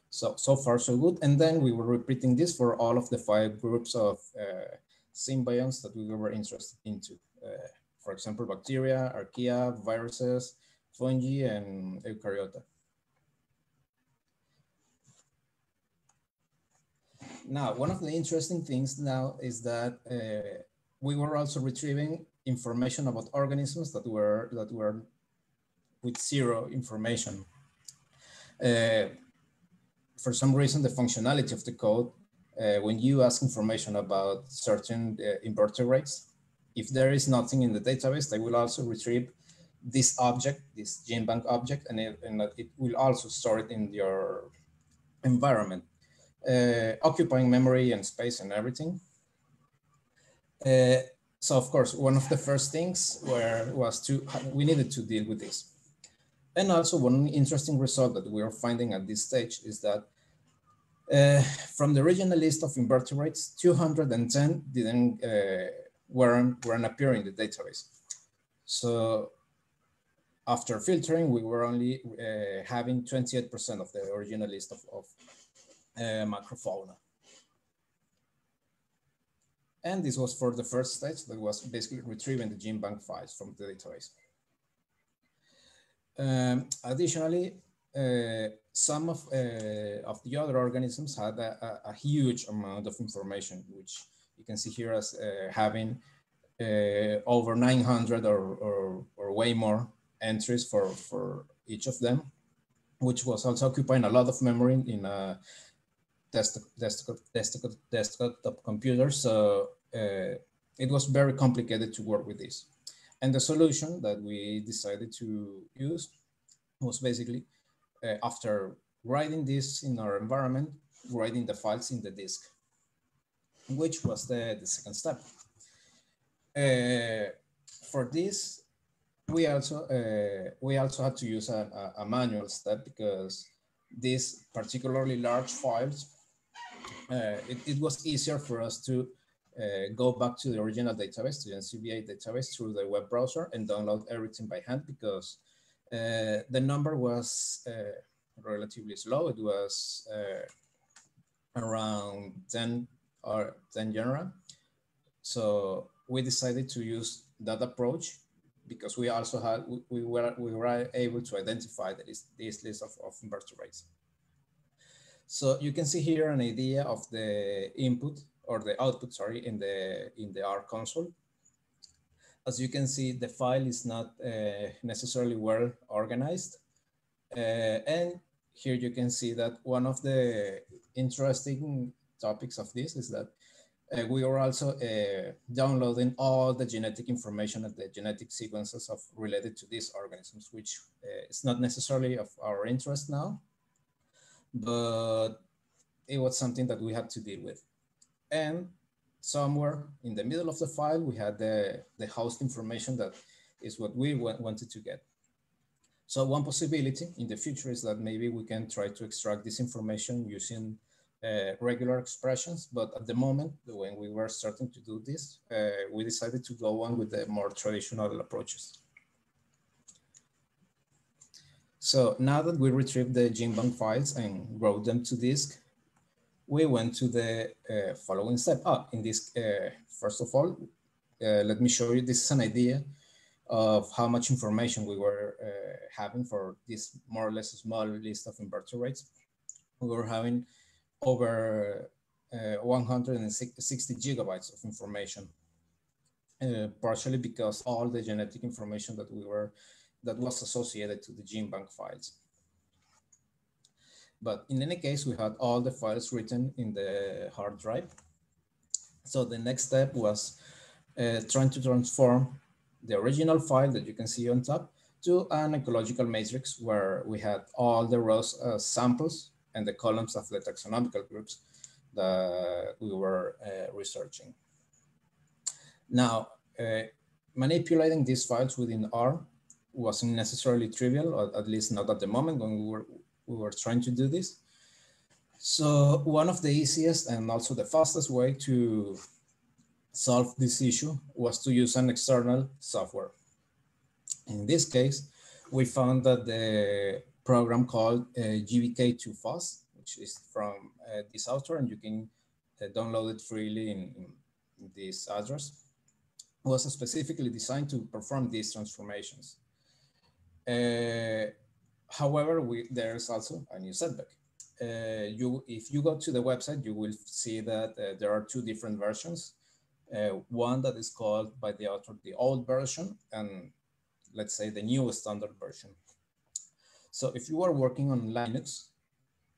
So, so far so good. And then we were repeating this for all of the five groups of uh, symbionts that we were interested into. Uh, for example, bacteria, archaea, viruses, fungi, and eukaryota. Now, one of the interesting things now is that uh, we were also retrieving information about organisms that were that were with zero information. Uh, for some reason, the functionality of the code uh, when you ask information about certain uh, invertebrates, if there is nothing in the database, they will also retrieve this object, this GenBank object, and it, and it will also store it in your environment, uh, occupying memory and space and everything. Uh, so of course, one of the first things were was to, we needed to deal with this. And also one interesting result that we are finding at this stage is that uh, from the original list of invertebrates, 210 didn't uh, weren't, weren't appearing in the database. So after filtering, we were only uh, having 28% of the original list of, of uh, macrofauna. And this was for the first stage that was basically retrieving the GenBank files from the database. Um, additionally, uh, some of, uh, of the other organisms had a, a, a, huge amount of information, which you can see here as uh, having uh, over 900 or, or, or, way more entries for, for each of them, which was also occupying a lot of memory in a desktop, desktop, desktop, desktop computer. So uh, it was very complicated to work with this. And the solution that we decided to use was basically uh, after writing this in our environment, writing the files in the disk, which was the, the second step. Uh, for this, we also uh, we also had to use a, a, manual step because these particularly large files, uh, it, it, was easier for us to uh, go back to the original database, to the NCBI database through the web browser and download everything by hand because the number was uh, relatively slow. It was uh, around 10 or 10 genera. So we decided to use that approach because we also had, we were, we were able to identify this, this list of, of invertebrates. So you can see here an idea of the input or the output, sorry, in the, in the R console as you can see, the file is not uh, necessarily well organized. Uh, and here you can see that one of the interesting topics of this is that uh, we are also uh, downloading all the genetic information and the genetic sequences of related to these organisms, which uh, is not necessarily of our interest now, but it was something that we had to deal with. And somewhere in the middle of the file, we had the, the host information that is what we wanted to get. So one possibility in the future is that maybe we can try to extract this information using uh, regular expressions, but at the moment, when we were starting to do this, uh, we decided to go on with the more traditional approaches. So now that we retrieved the GenBank files and wrote them to disk, we went to the uh, following step. Ah, in this, uh, first of all, uh, let me show you, this is an idea of how much information we were uh, having for this more or less small list of invertebrates. We were having over uh, 160 gigabytes of information, partially because all the genetic information that we were, that was associated to the GenBank files. But in any case, we had all the files written in the hard drive. So the next step was uh, trying to transform the original file that you can see on top to an ecological matrix where we had all the rows samples and the columns of the taxonomical groups that we were uh, researching. Now, uh, manipulating these files within R wasn't necessarily trivial, or at least not at the moment when we were, we were trying to do this. So one of the easiest and also the fastest way to solve this issue was to use an external software. In this case, we found that the program called uh, GBK2FOSS, which is from uh, this author, and you can uh, download it freely in, in, this address, was specifically designed to perform these transformations. Uh, however, we, there's also a new setback. Uh, you, if you go to the website, you will see that uh, there are two different versions. one that is called by the author the old version, and let's say the new standard version. So if you are working on Linux,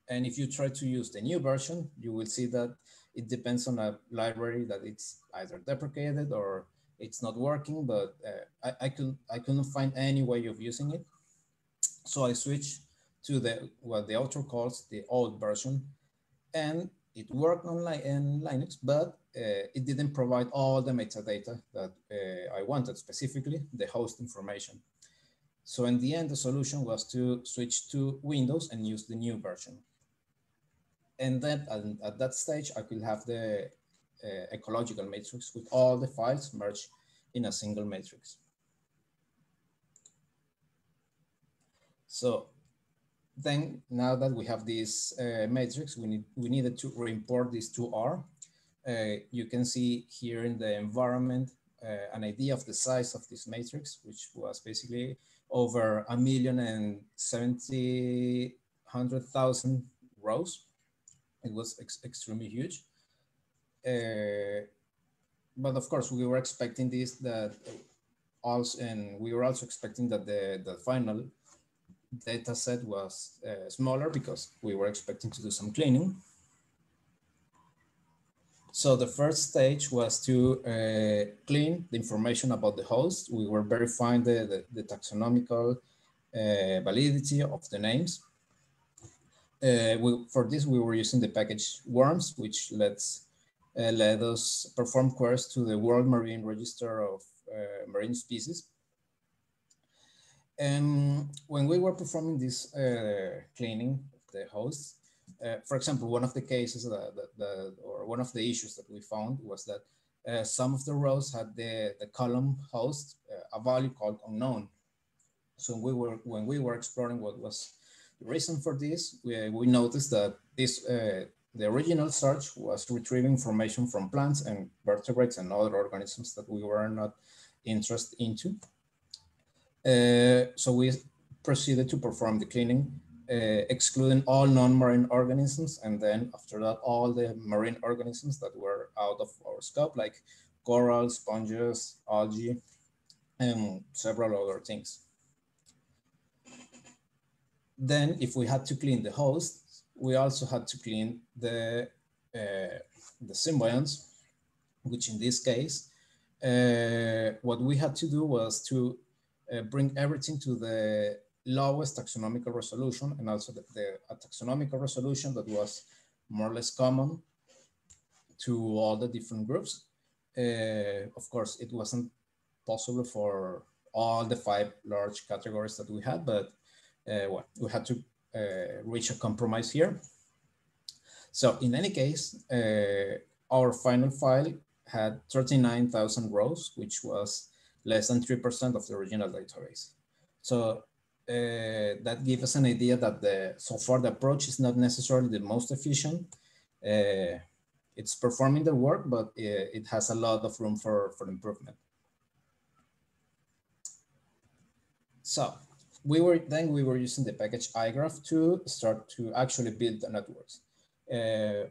and if you try to use the new version, you will see that it depends on a library that it's either deprecated or it's not working, but uh, I, I, could, I couldn't find any way of using it. So I switched to the what the author calls the old version, and it worked on in Linux, but uh, it didn't provide all the metadata that uh, I wanted, specifically the host information. So in the end, the solution was to switch to Windows and use the new version. And then at, at that stage, I could have the uh, ecological matrix with all the files merged in a single matrix. So then now that we have this uh, matrix, we, need, we needed to re-import this to R. Uh, you can see here in the environment uh, an idea of the size of this matrix, which was basically over a million and seventy hundred thousand rows. It was ex extremely huge. Uh, but of course, we were expecting this that also, and we were also expecting that the, the final data set was uh, smaller because we were expecting to do some cleaning. So the first stage was to uh, clean the information about the host. We were verifying the, the, the taxonomical uh, validity of the names. Uh, we, for this, we were using the package worrms, which lets uh, let us perform queries to the World Marine Register of uh, Marine Species. And when we were performing this uh, cleaning of the hosts, uh, for example, one of the cases that, that, that, or one of the issues that we found was that uh, some of the rows had the, the column host uh, a value called unknown. So we were when we were exploring what was the reason for this, we, we noticed that this uh, the original search was retrieving information from plants and vertebrates and other organisms that we were not interested into. Uh, so we proceeded to perform the cleaning uh, excluding all non-marine organisms, and then after that, all the marine organisms that were out of our scope, like corals, sponges, algae, and several other things. Then if we had to clean the host, we also had to clean the, uh, the symbionts which in this case, uh, what we had to do was to uh, bring everything to the lowest taxonomical resolution and also the, the taxonomical resolution that was more or less common to all the different groups. Uh, of course, it wasn't possible for all the five large categories that we had, but uh, well, we had to uh, reach a compromise here. So in any case, uh, our final file had 39,000 rows, which was less than 3% of the original database. So uh, that gives us an idea that the so far the approach is not necessarily the most efficient. Uh, it's performing the work, but uh, it has a lot of room for, for improvement. So we were then we were using the package iGraph to start to actually build the networks. Uh,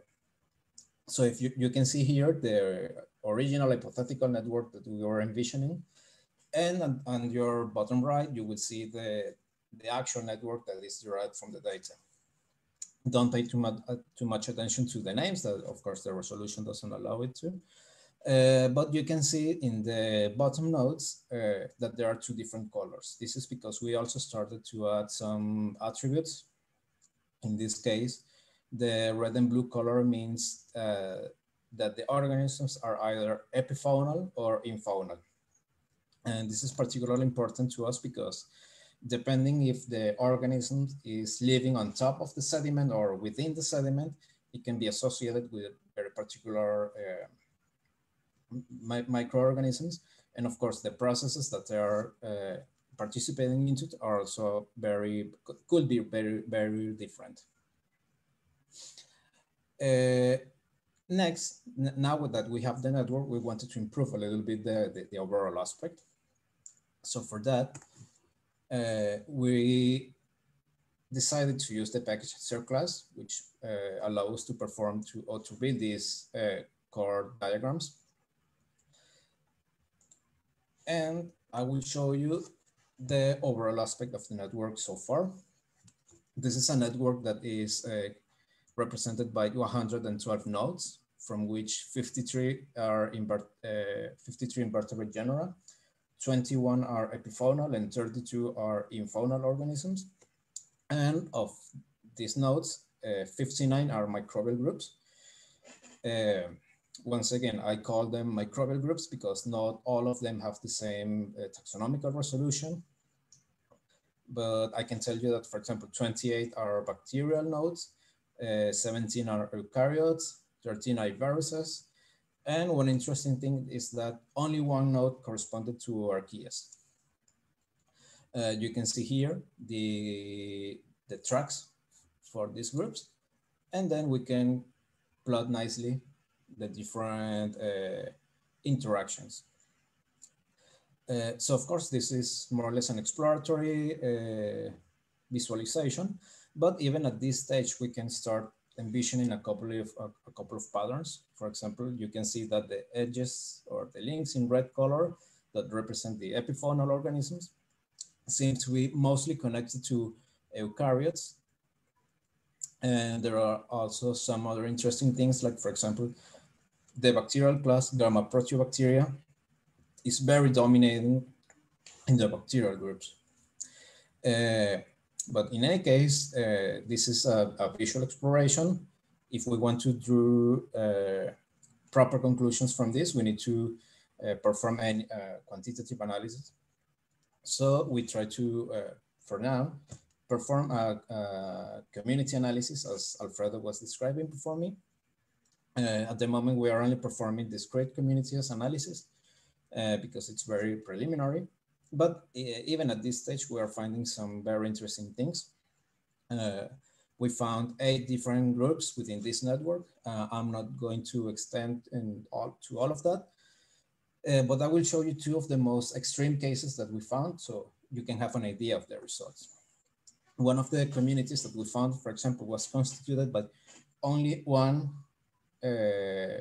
so if you, you can see here the original hypothetical network that we were envisioning, and on, your bottom right, you will see the, the actual network that is derived from the data. Don't pay too much, uh, too much attention to the names that of course the resolution doesn't allow it to. Uh, but you can see in the bottom nodes uh, that there are two different colors. This is because we also started to add some attributes. In this case, the red and blue color means uh, that the organisms are either epifaunal or infaunal. And this is particularly important to us because depending if the organism is living on top of the sediment or within the sediment, it can be associated with very particular uh, mi microorganisms. And of course, the processes that they are uh, participating into are also very, could be very, very different. Uh, next, now that we have the network, we wanted to improve a little bit the, the, the overall aspect. So for that, uh, we decided to use the package class, which uh, allows to perform to or to build these uh, chord diagrams and I will show you the overall aspect of the network so far. This is a network that is uh, represented by 112 nodes, from which 53 are invert, uh, 53 invertebrate genera, 21 are epifaunal, and 32 are infaunal organisms. And of these nodes, uh, 59 are microbial groups. Uh, once again, I call them microbial groups because not all of them have the same uh, taxonomical resolution. But I can tell you that, for example, 28 are bacterial nodes, uh, 17 are eukaryotes, 13 are viruses. And one interesting thing is that only one node corresponded to archaeas. Uh, you can see here the, the tracks for these groups. And then we can plot nicely the different uh, interactions. Uh, so of course, this is more or less an exploratory uh, visualization, but even at this stage, we can start envisioning a couple of a, couple of patterns. For example, you can see that the edges or the links in red color that represent the epifaunal organisms seem to be mostly connected to eukaryotes. And there are also some other interesting things, like for example, the bacterial class Gamma proteobacteria is very dominating in the bacterial groups. Uh, but in any case, uh, this is a, a, visual exploration. If we want to draw uh, proper conclusions from this, we need to uh, perform a uh, quantitative analysis. So we try to, uh, for now, perform a, a community analysis as Alfredo was describing before me. Uh, at the moment, we are only performing discrete communities analysis because it's very preliminary. But even at this stage, we are finding some very interesting things. Uh, we found eight different groups within this network. Uh, I'm not going to extend in all, to all of that, uh, but I will show you two of the most extreme cases that we found so you can have an idea of the results. One of the communities that we found, for example, was constituted by only one uh,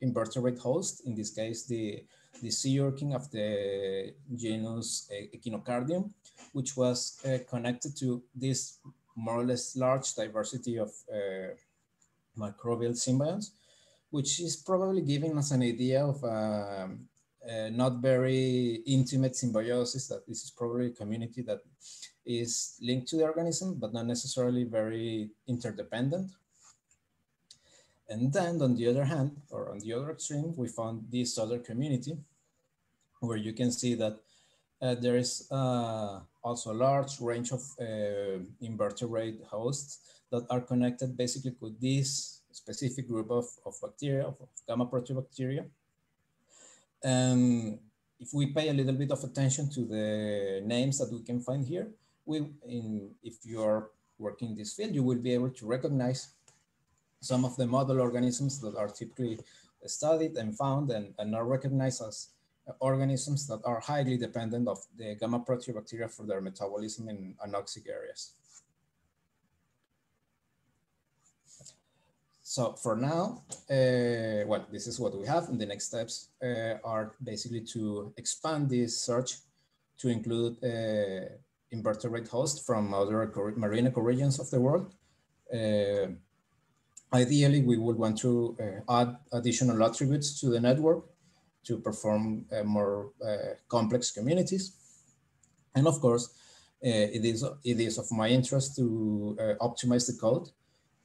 invertebrate host, in this case, the, the sea urchin of the genus Echinocardium, which was uh, connected to this more or less large diversity of uh, microbial symbionts. which is probably giving us an idea of uh, not very intimate symbiosis, that this is probably a community that is linked to the organism, but not necessarily very interdependent. And then on the other hand, or on the other extreme, we found this other community where you can see that uh, there is uh, also a large range of uh, invertebrate hosts that are connected basically with this specific group of, of bacteria, of, of gamma proteobacteria. And if we pay a little bit of attention to the names that we can find here, we, in, if you are working in this field, you will be able to recognize some of the model organisms that are typically studied and found and, and are recognized as organisms that are highly dependent of the gamma proteobacteria for their metabolism in anoxic areas. So for now, uh, well, this is what we have. And the next steps uh, are basically to expand this search to include uh, invertebrate hosts from other marine ecoregions of the world. Uh, ideally, we would want to uh, add additional attributes to the network to perform uh, more uh, complex communities. And of course, uh, it, is, it is of my interest to optimize the code.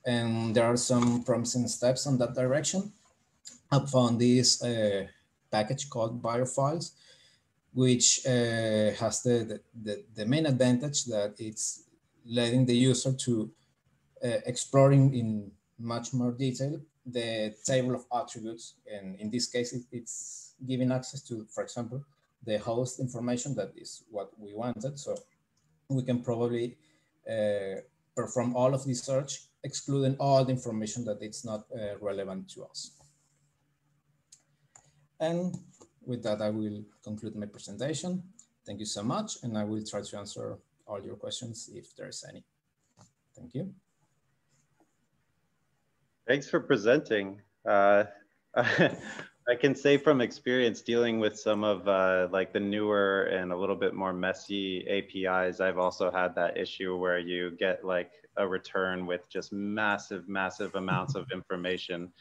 And there are some promising steps in that direction. I've found this package called biofiles, which uh, has the, the, the, main advantage that it's letting the user to uh, exploring in much more detail the table of attributes. And in this case, it, it's giving access to, for example, the host information that is what we wanted. So we can probably uh, perform all of this search, excluding all the information that it's not uh, relevant to us. And with that, I will conclude my presentation. Thank you so much. And I will try to answer all your questions if there's any. Thank you. Thanks for presenting. Uh, I can say from experience dealing with some of uh, like the newer and a little bit more messy APIs, I've also had that issue where you get like a return with just massive, massive amounts of information.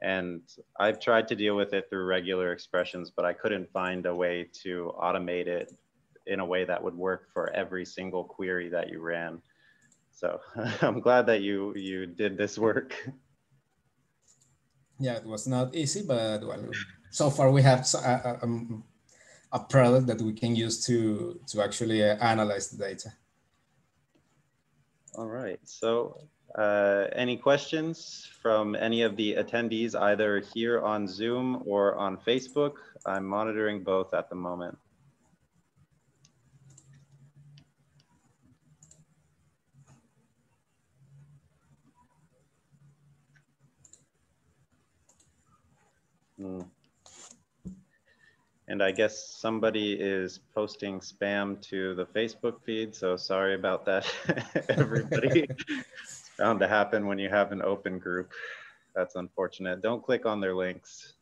And I've tried to deal with it through regular expressions, but I couldn't find a way to automate it in a way that would work for every single query that you ran. So I'm glad that you you did this work. Yeah, it was not easy, but well, so far we have a, a, a product that we can use to to actually uh, analyze the data. All right. So, uh, any questions from any of the attendees, either here on Zoom or on Facebook? I'm monitoring both at the moment. Hmm. And I guess somebody is posting spam to the Facebook feed, so sorry about that, everybody. it's bound to happen when you have an open group. That's unfortunate. Don't click on their links.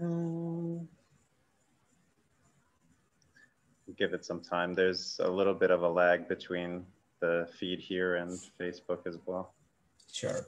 Um, give it some time. There's a little bit of a lag between the feed here and Facebook as well. Sure.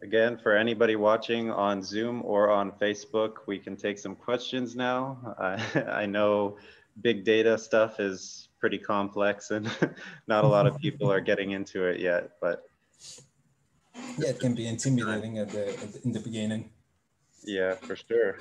Again, for anybody watching on Zoom or on Facebook, we can take some questions now. Uh, I know big data stuff is pretty complex and not a lot of people are getting into it yet, but. Yeah, it can be intimidating at the, at the in the beginning. Yeah, for sure.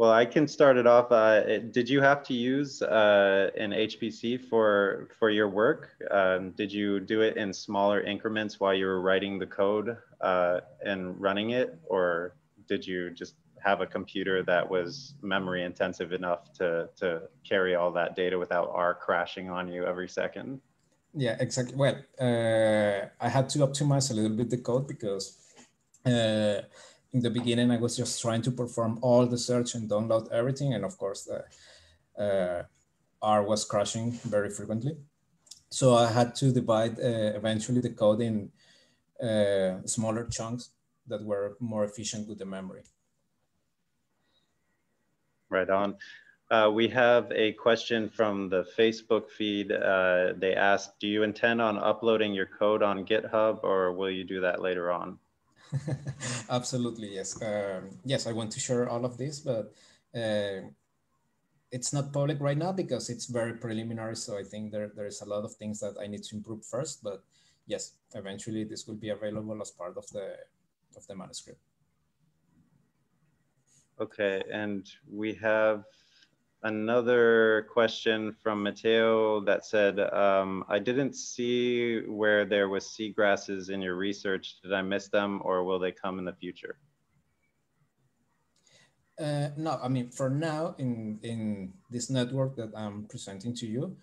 Well, I can start it off. Uh, did you have to use uh, an HPC for for your work? Um, did you do it in smaller increments while you were writing the code uh, and running it, or did you just have a computer that was memory intensive enough to to carry all that data without R crashing on you every second? Yeah, exactly. Well, uh, I had to optimize a little bit the code because Uh, in the beginning, I was just trying to perform all the search and download everything. And of course, the uh, R was crashing very frequently. So I had to divide uh, eventually the code in uh, smaller chunks that were more efficient with the memory. Right on. Uh, we have a question from the Facebook feed. Uh, they asked, do you intend on uploading your code on GitHub or will you do that later on? Absolutely, yes. Um, yes, I want to share all of this, but uh, it's not public right now because it's very preliminary. So I think there, there's a lot of things that I need to improve first, but yes, eventually this will be available as part of the, of the manuscript. Okay, and we have another question from Mateo that said, um, I didn't see where there was seagrasses in your research. Did I miss them or will they come in the future? Uh, no, I mean, for now in, in this network that I'm presenting to you,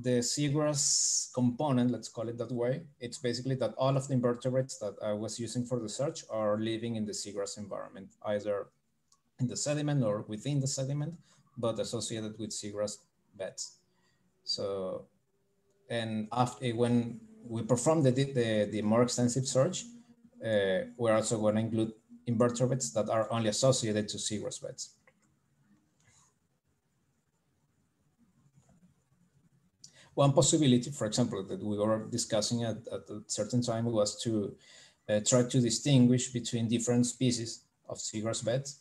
the seagrass component, let's call it that way, it's basically that all of the invertebrates that I was using for the search are living in the seagrass environment, either in the sediment or within the sediment, but associated with seagrass beds. So, and after when we perform the, the, the more extensive search, uh, we're also going to include invertebrates that are only associated to seagrass beds. One possibility, for example, that we were discussing at, at a certain time was to uh, try to distinguish between different species of seagrass beds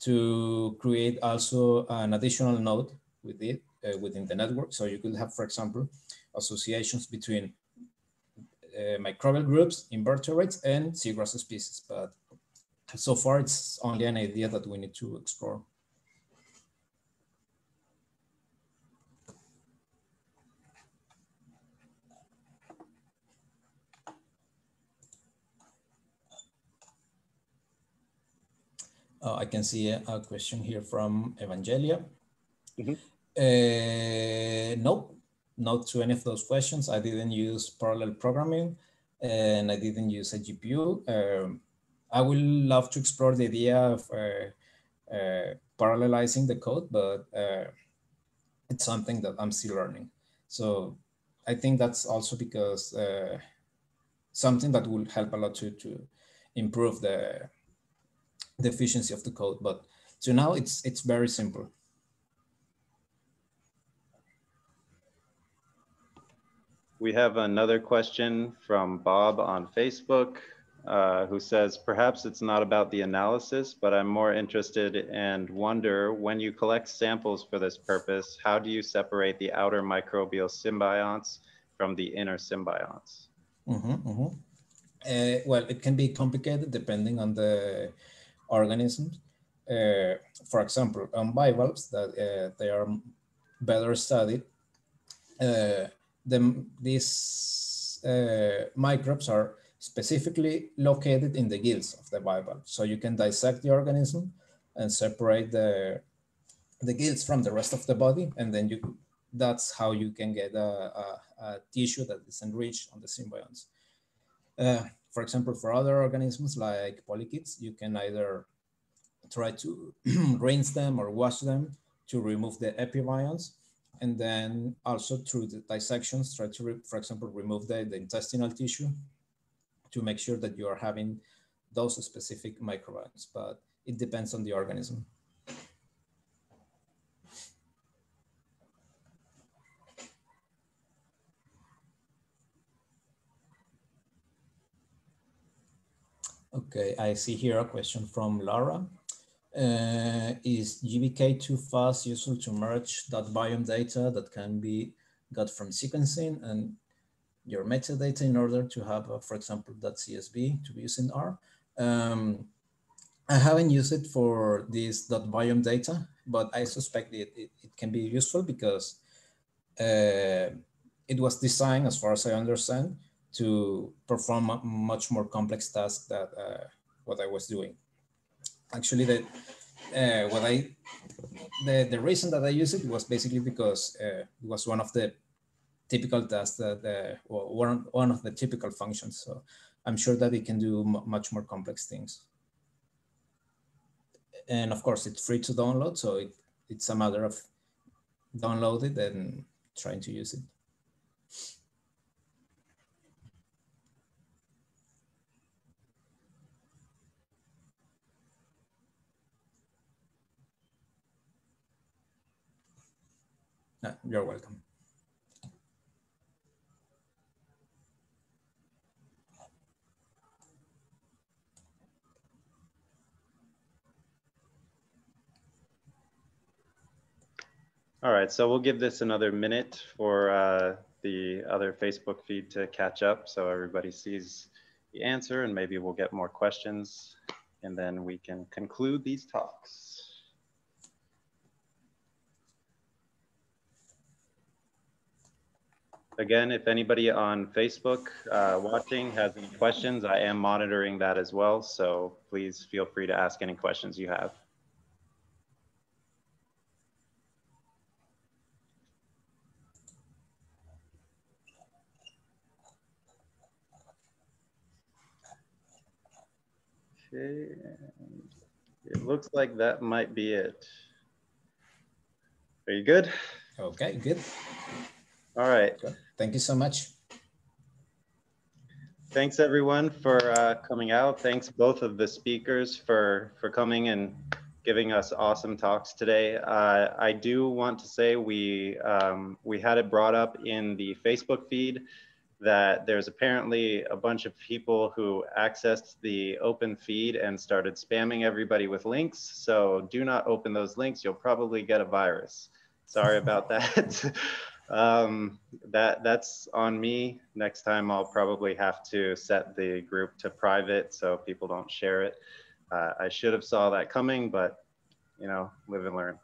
to create also an additional node with it uh, within the network. So you could have, for example, associations between uh, microbial groups, invertebrates, and seagrass species. But so far, it's only an idea that we need to explore. Uh, I can see a, a, question here from Evangelia. Mm -hmm. nope, not to any of those questions. I didn't use parallel programming and I didn't use a GPU. Um, I would love to explore the idea of uh, uh, parallelizing the code, but uh, it's something that I'm still learning. So I think that's also because uh, something that will help a lot to, to improve the the efficiency of the code. But so now it's it's very simple. We have another question from Bob on Facebook uh, who says, perhaps it's not about the analysis, but I'm more interested and wonder when you collect samples for this purpose, how do you separate the outer microbial symbionts from the inner symbionts? Mm -hmm, mm -hmm. Uh, well, it can be complicated depending on the organisms. Uh, for example, on bivalves that uh, they are better studied, uh, the, these microbes are specifically located in the gills of the bivalve. So you can dissect the organism and separate the, the gills from the rest of the body. And then you that's how you can get a, a, a tissue that is enriched on the symbionts. Uh, for example, for other organisms like polychaetes, you can either try to rinse them or wash them to remove the epibionts. And then also through the dissections, try to, for example, remove the, the intestinal tissue to make sure that you are having those specific microbiomes, but it depends on the organism. Okay, I see here a question from Laura. Uh, is GBK too fast useful to merge that biome data that can be got from sequencing and your metadata in order to have, uh, for example, that CSV to be used in R? Um, I haven't used it for this biome data, but I suspect it, it, it can be useful because uh, it was designed, as far as I understand, to perform a much more complex task that uh, what I was doing. Actually, the, uh, what I, the, the reason that I used it was basically because uh, it was one of the typical tasks that, uh, one, one of the typical functions. So I'm sure that it can do much more complex things. And of course, it's free to download, so it, it's a matter of download it and trying to use it. You're welcome. All right, so we'll give this another minute for uh, the other Facebook feed to catch up so everybody sees the answer and maybe we'll get more questions and then we can conclude these talks. Again, if anybody on Facebook uh, watching has any questions, I am monitoring that as well. So please feel free to ask any questions you have. Okay, it looks like that might be it. Are you good? Okay, good. All right. Thank you so much. Thanks everyone for uh, coming out. Thanks both of the speakers for, for coming and giving us awesome talks today. Uh, I do want to say we, um, we had it brought up in the Facebook feed that there's apparently a bunch of people who accessed the open feed and started spamming everybody with links. So do not open those links. You'll probably get a virus. Sorry about that. Um, that that's on me. Next time I'll probably have to set the group to private so people don't share it. Uh, I should have saw that coming, but you know, live and learn.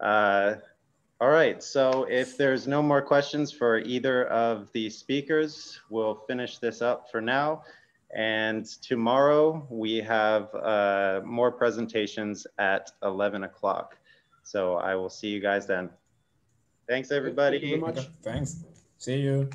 Uh, all right, so if there's no more questions for either of the speakers, we'll finish this up for now. And tomorrow we have uh, more presentations at 11 o'clock. So I will see you guys then. Thanks, everybody. Thank you very much. Thanks. See you.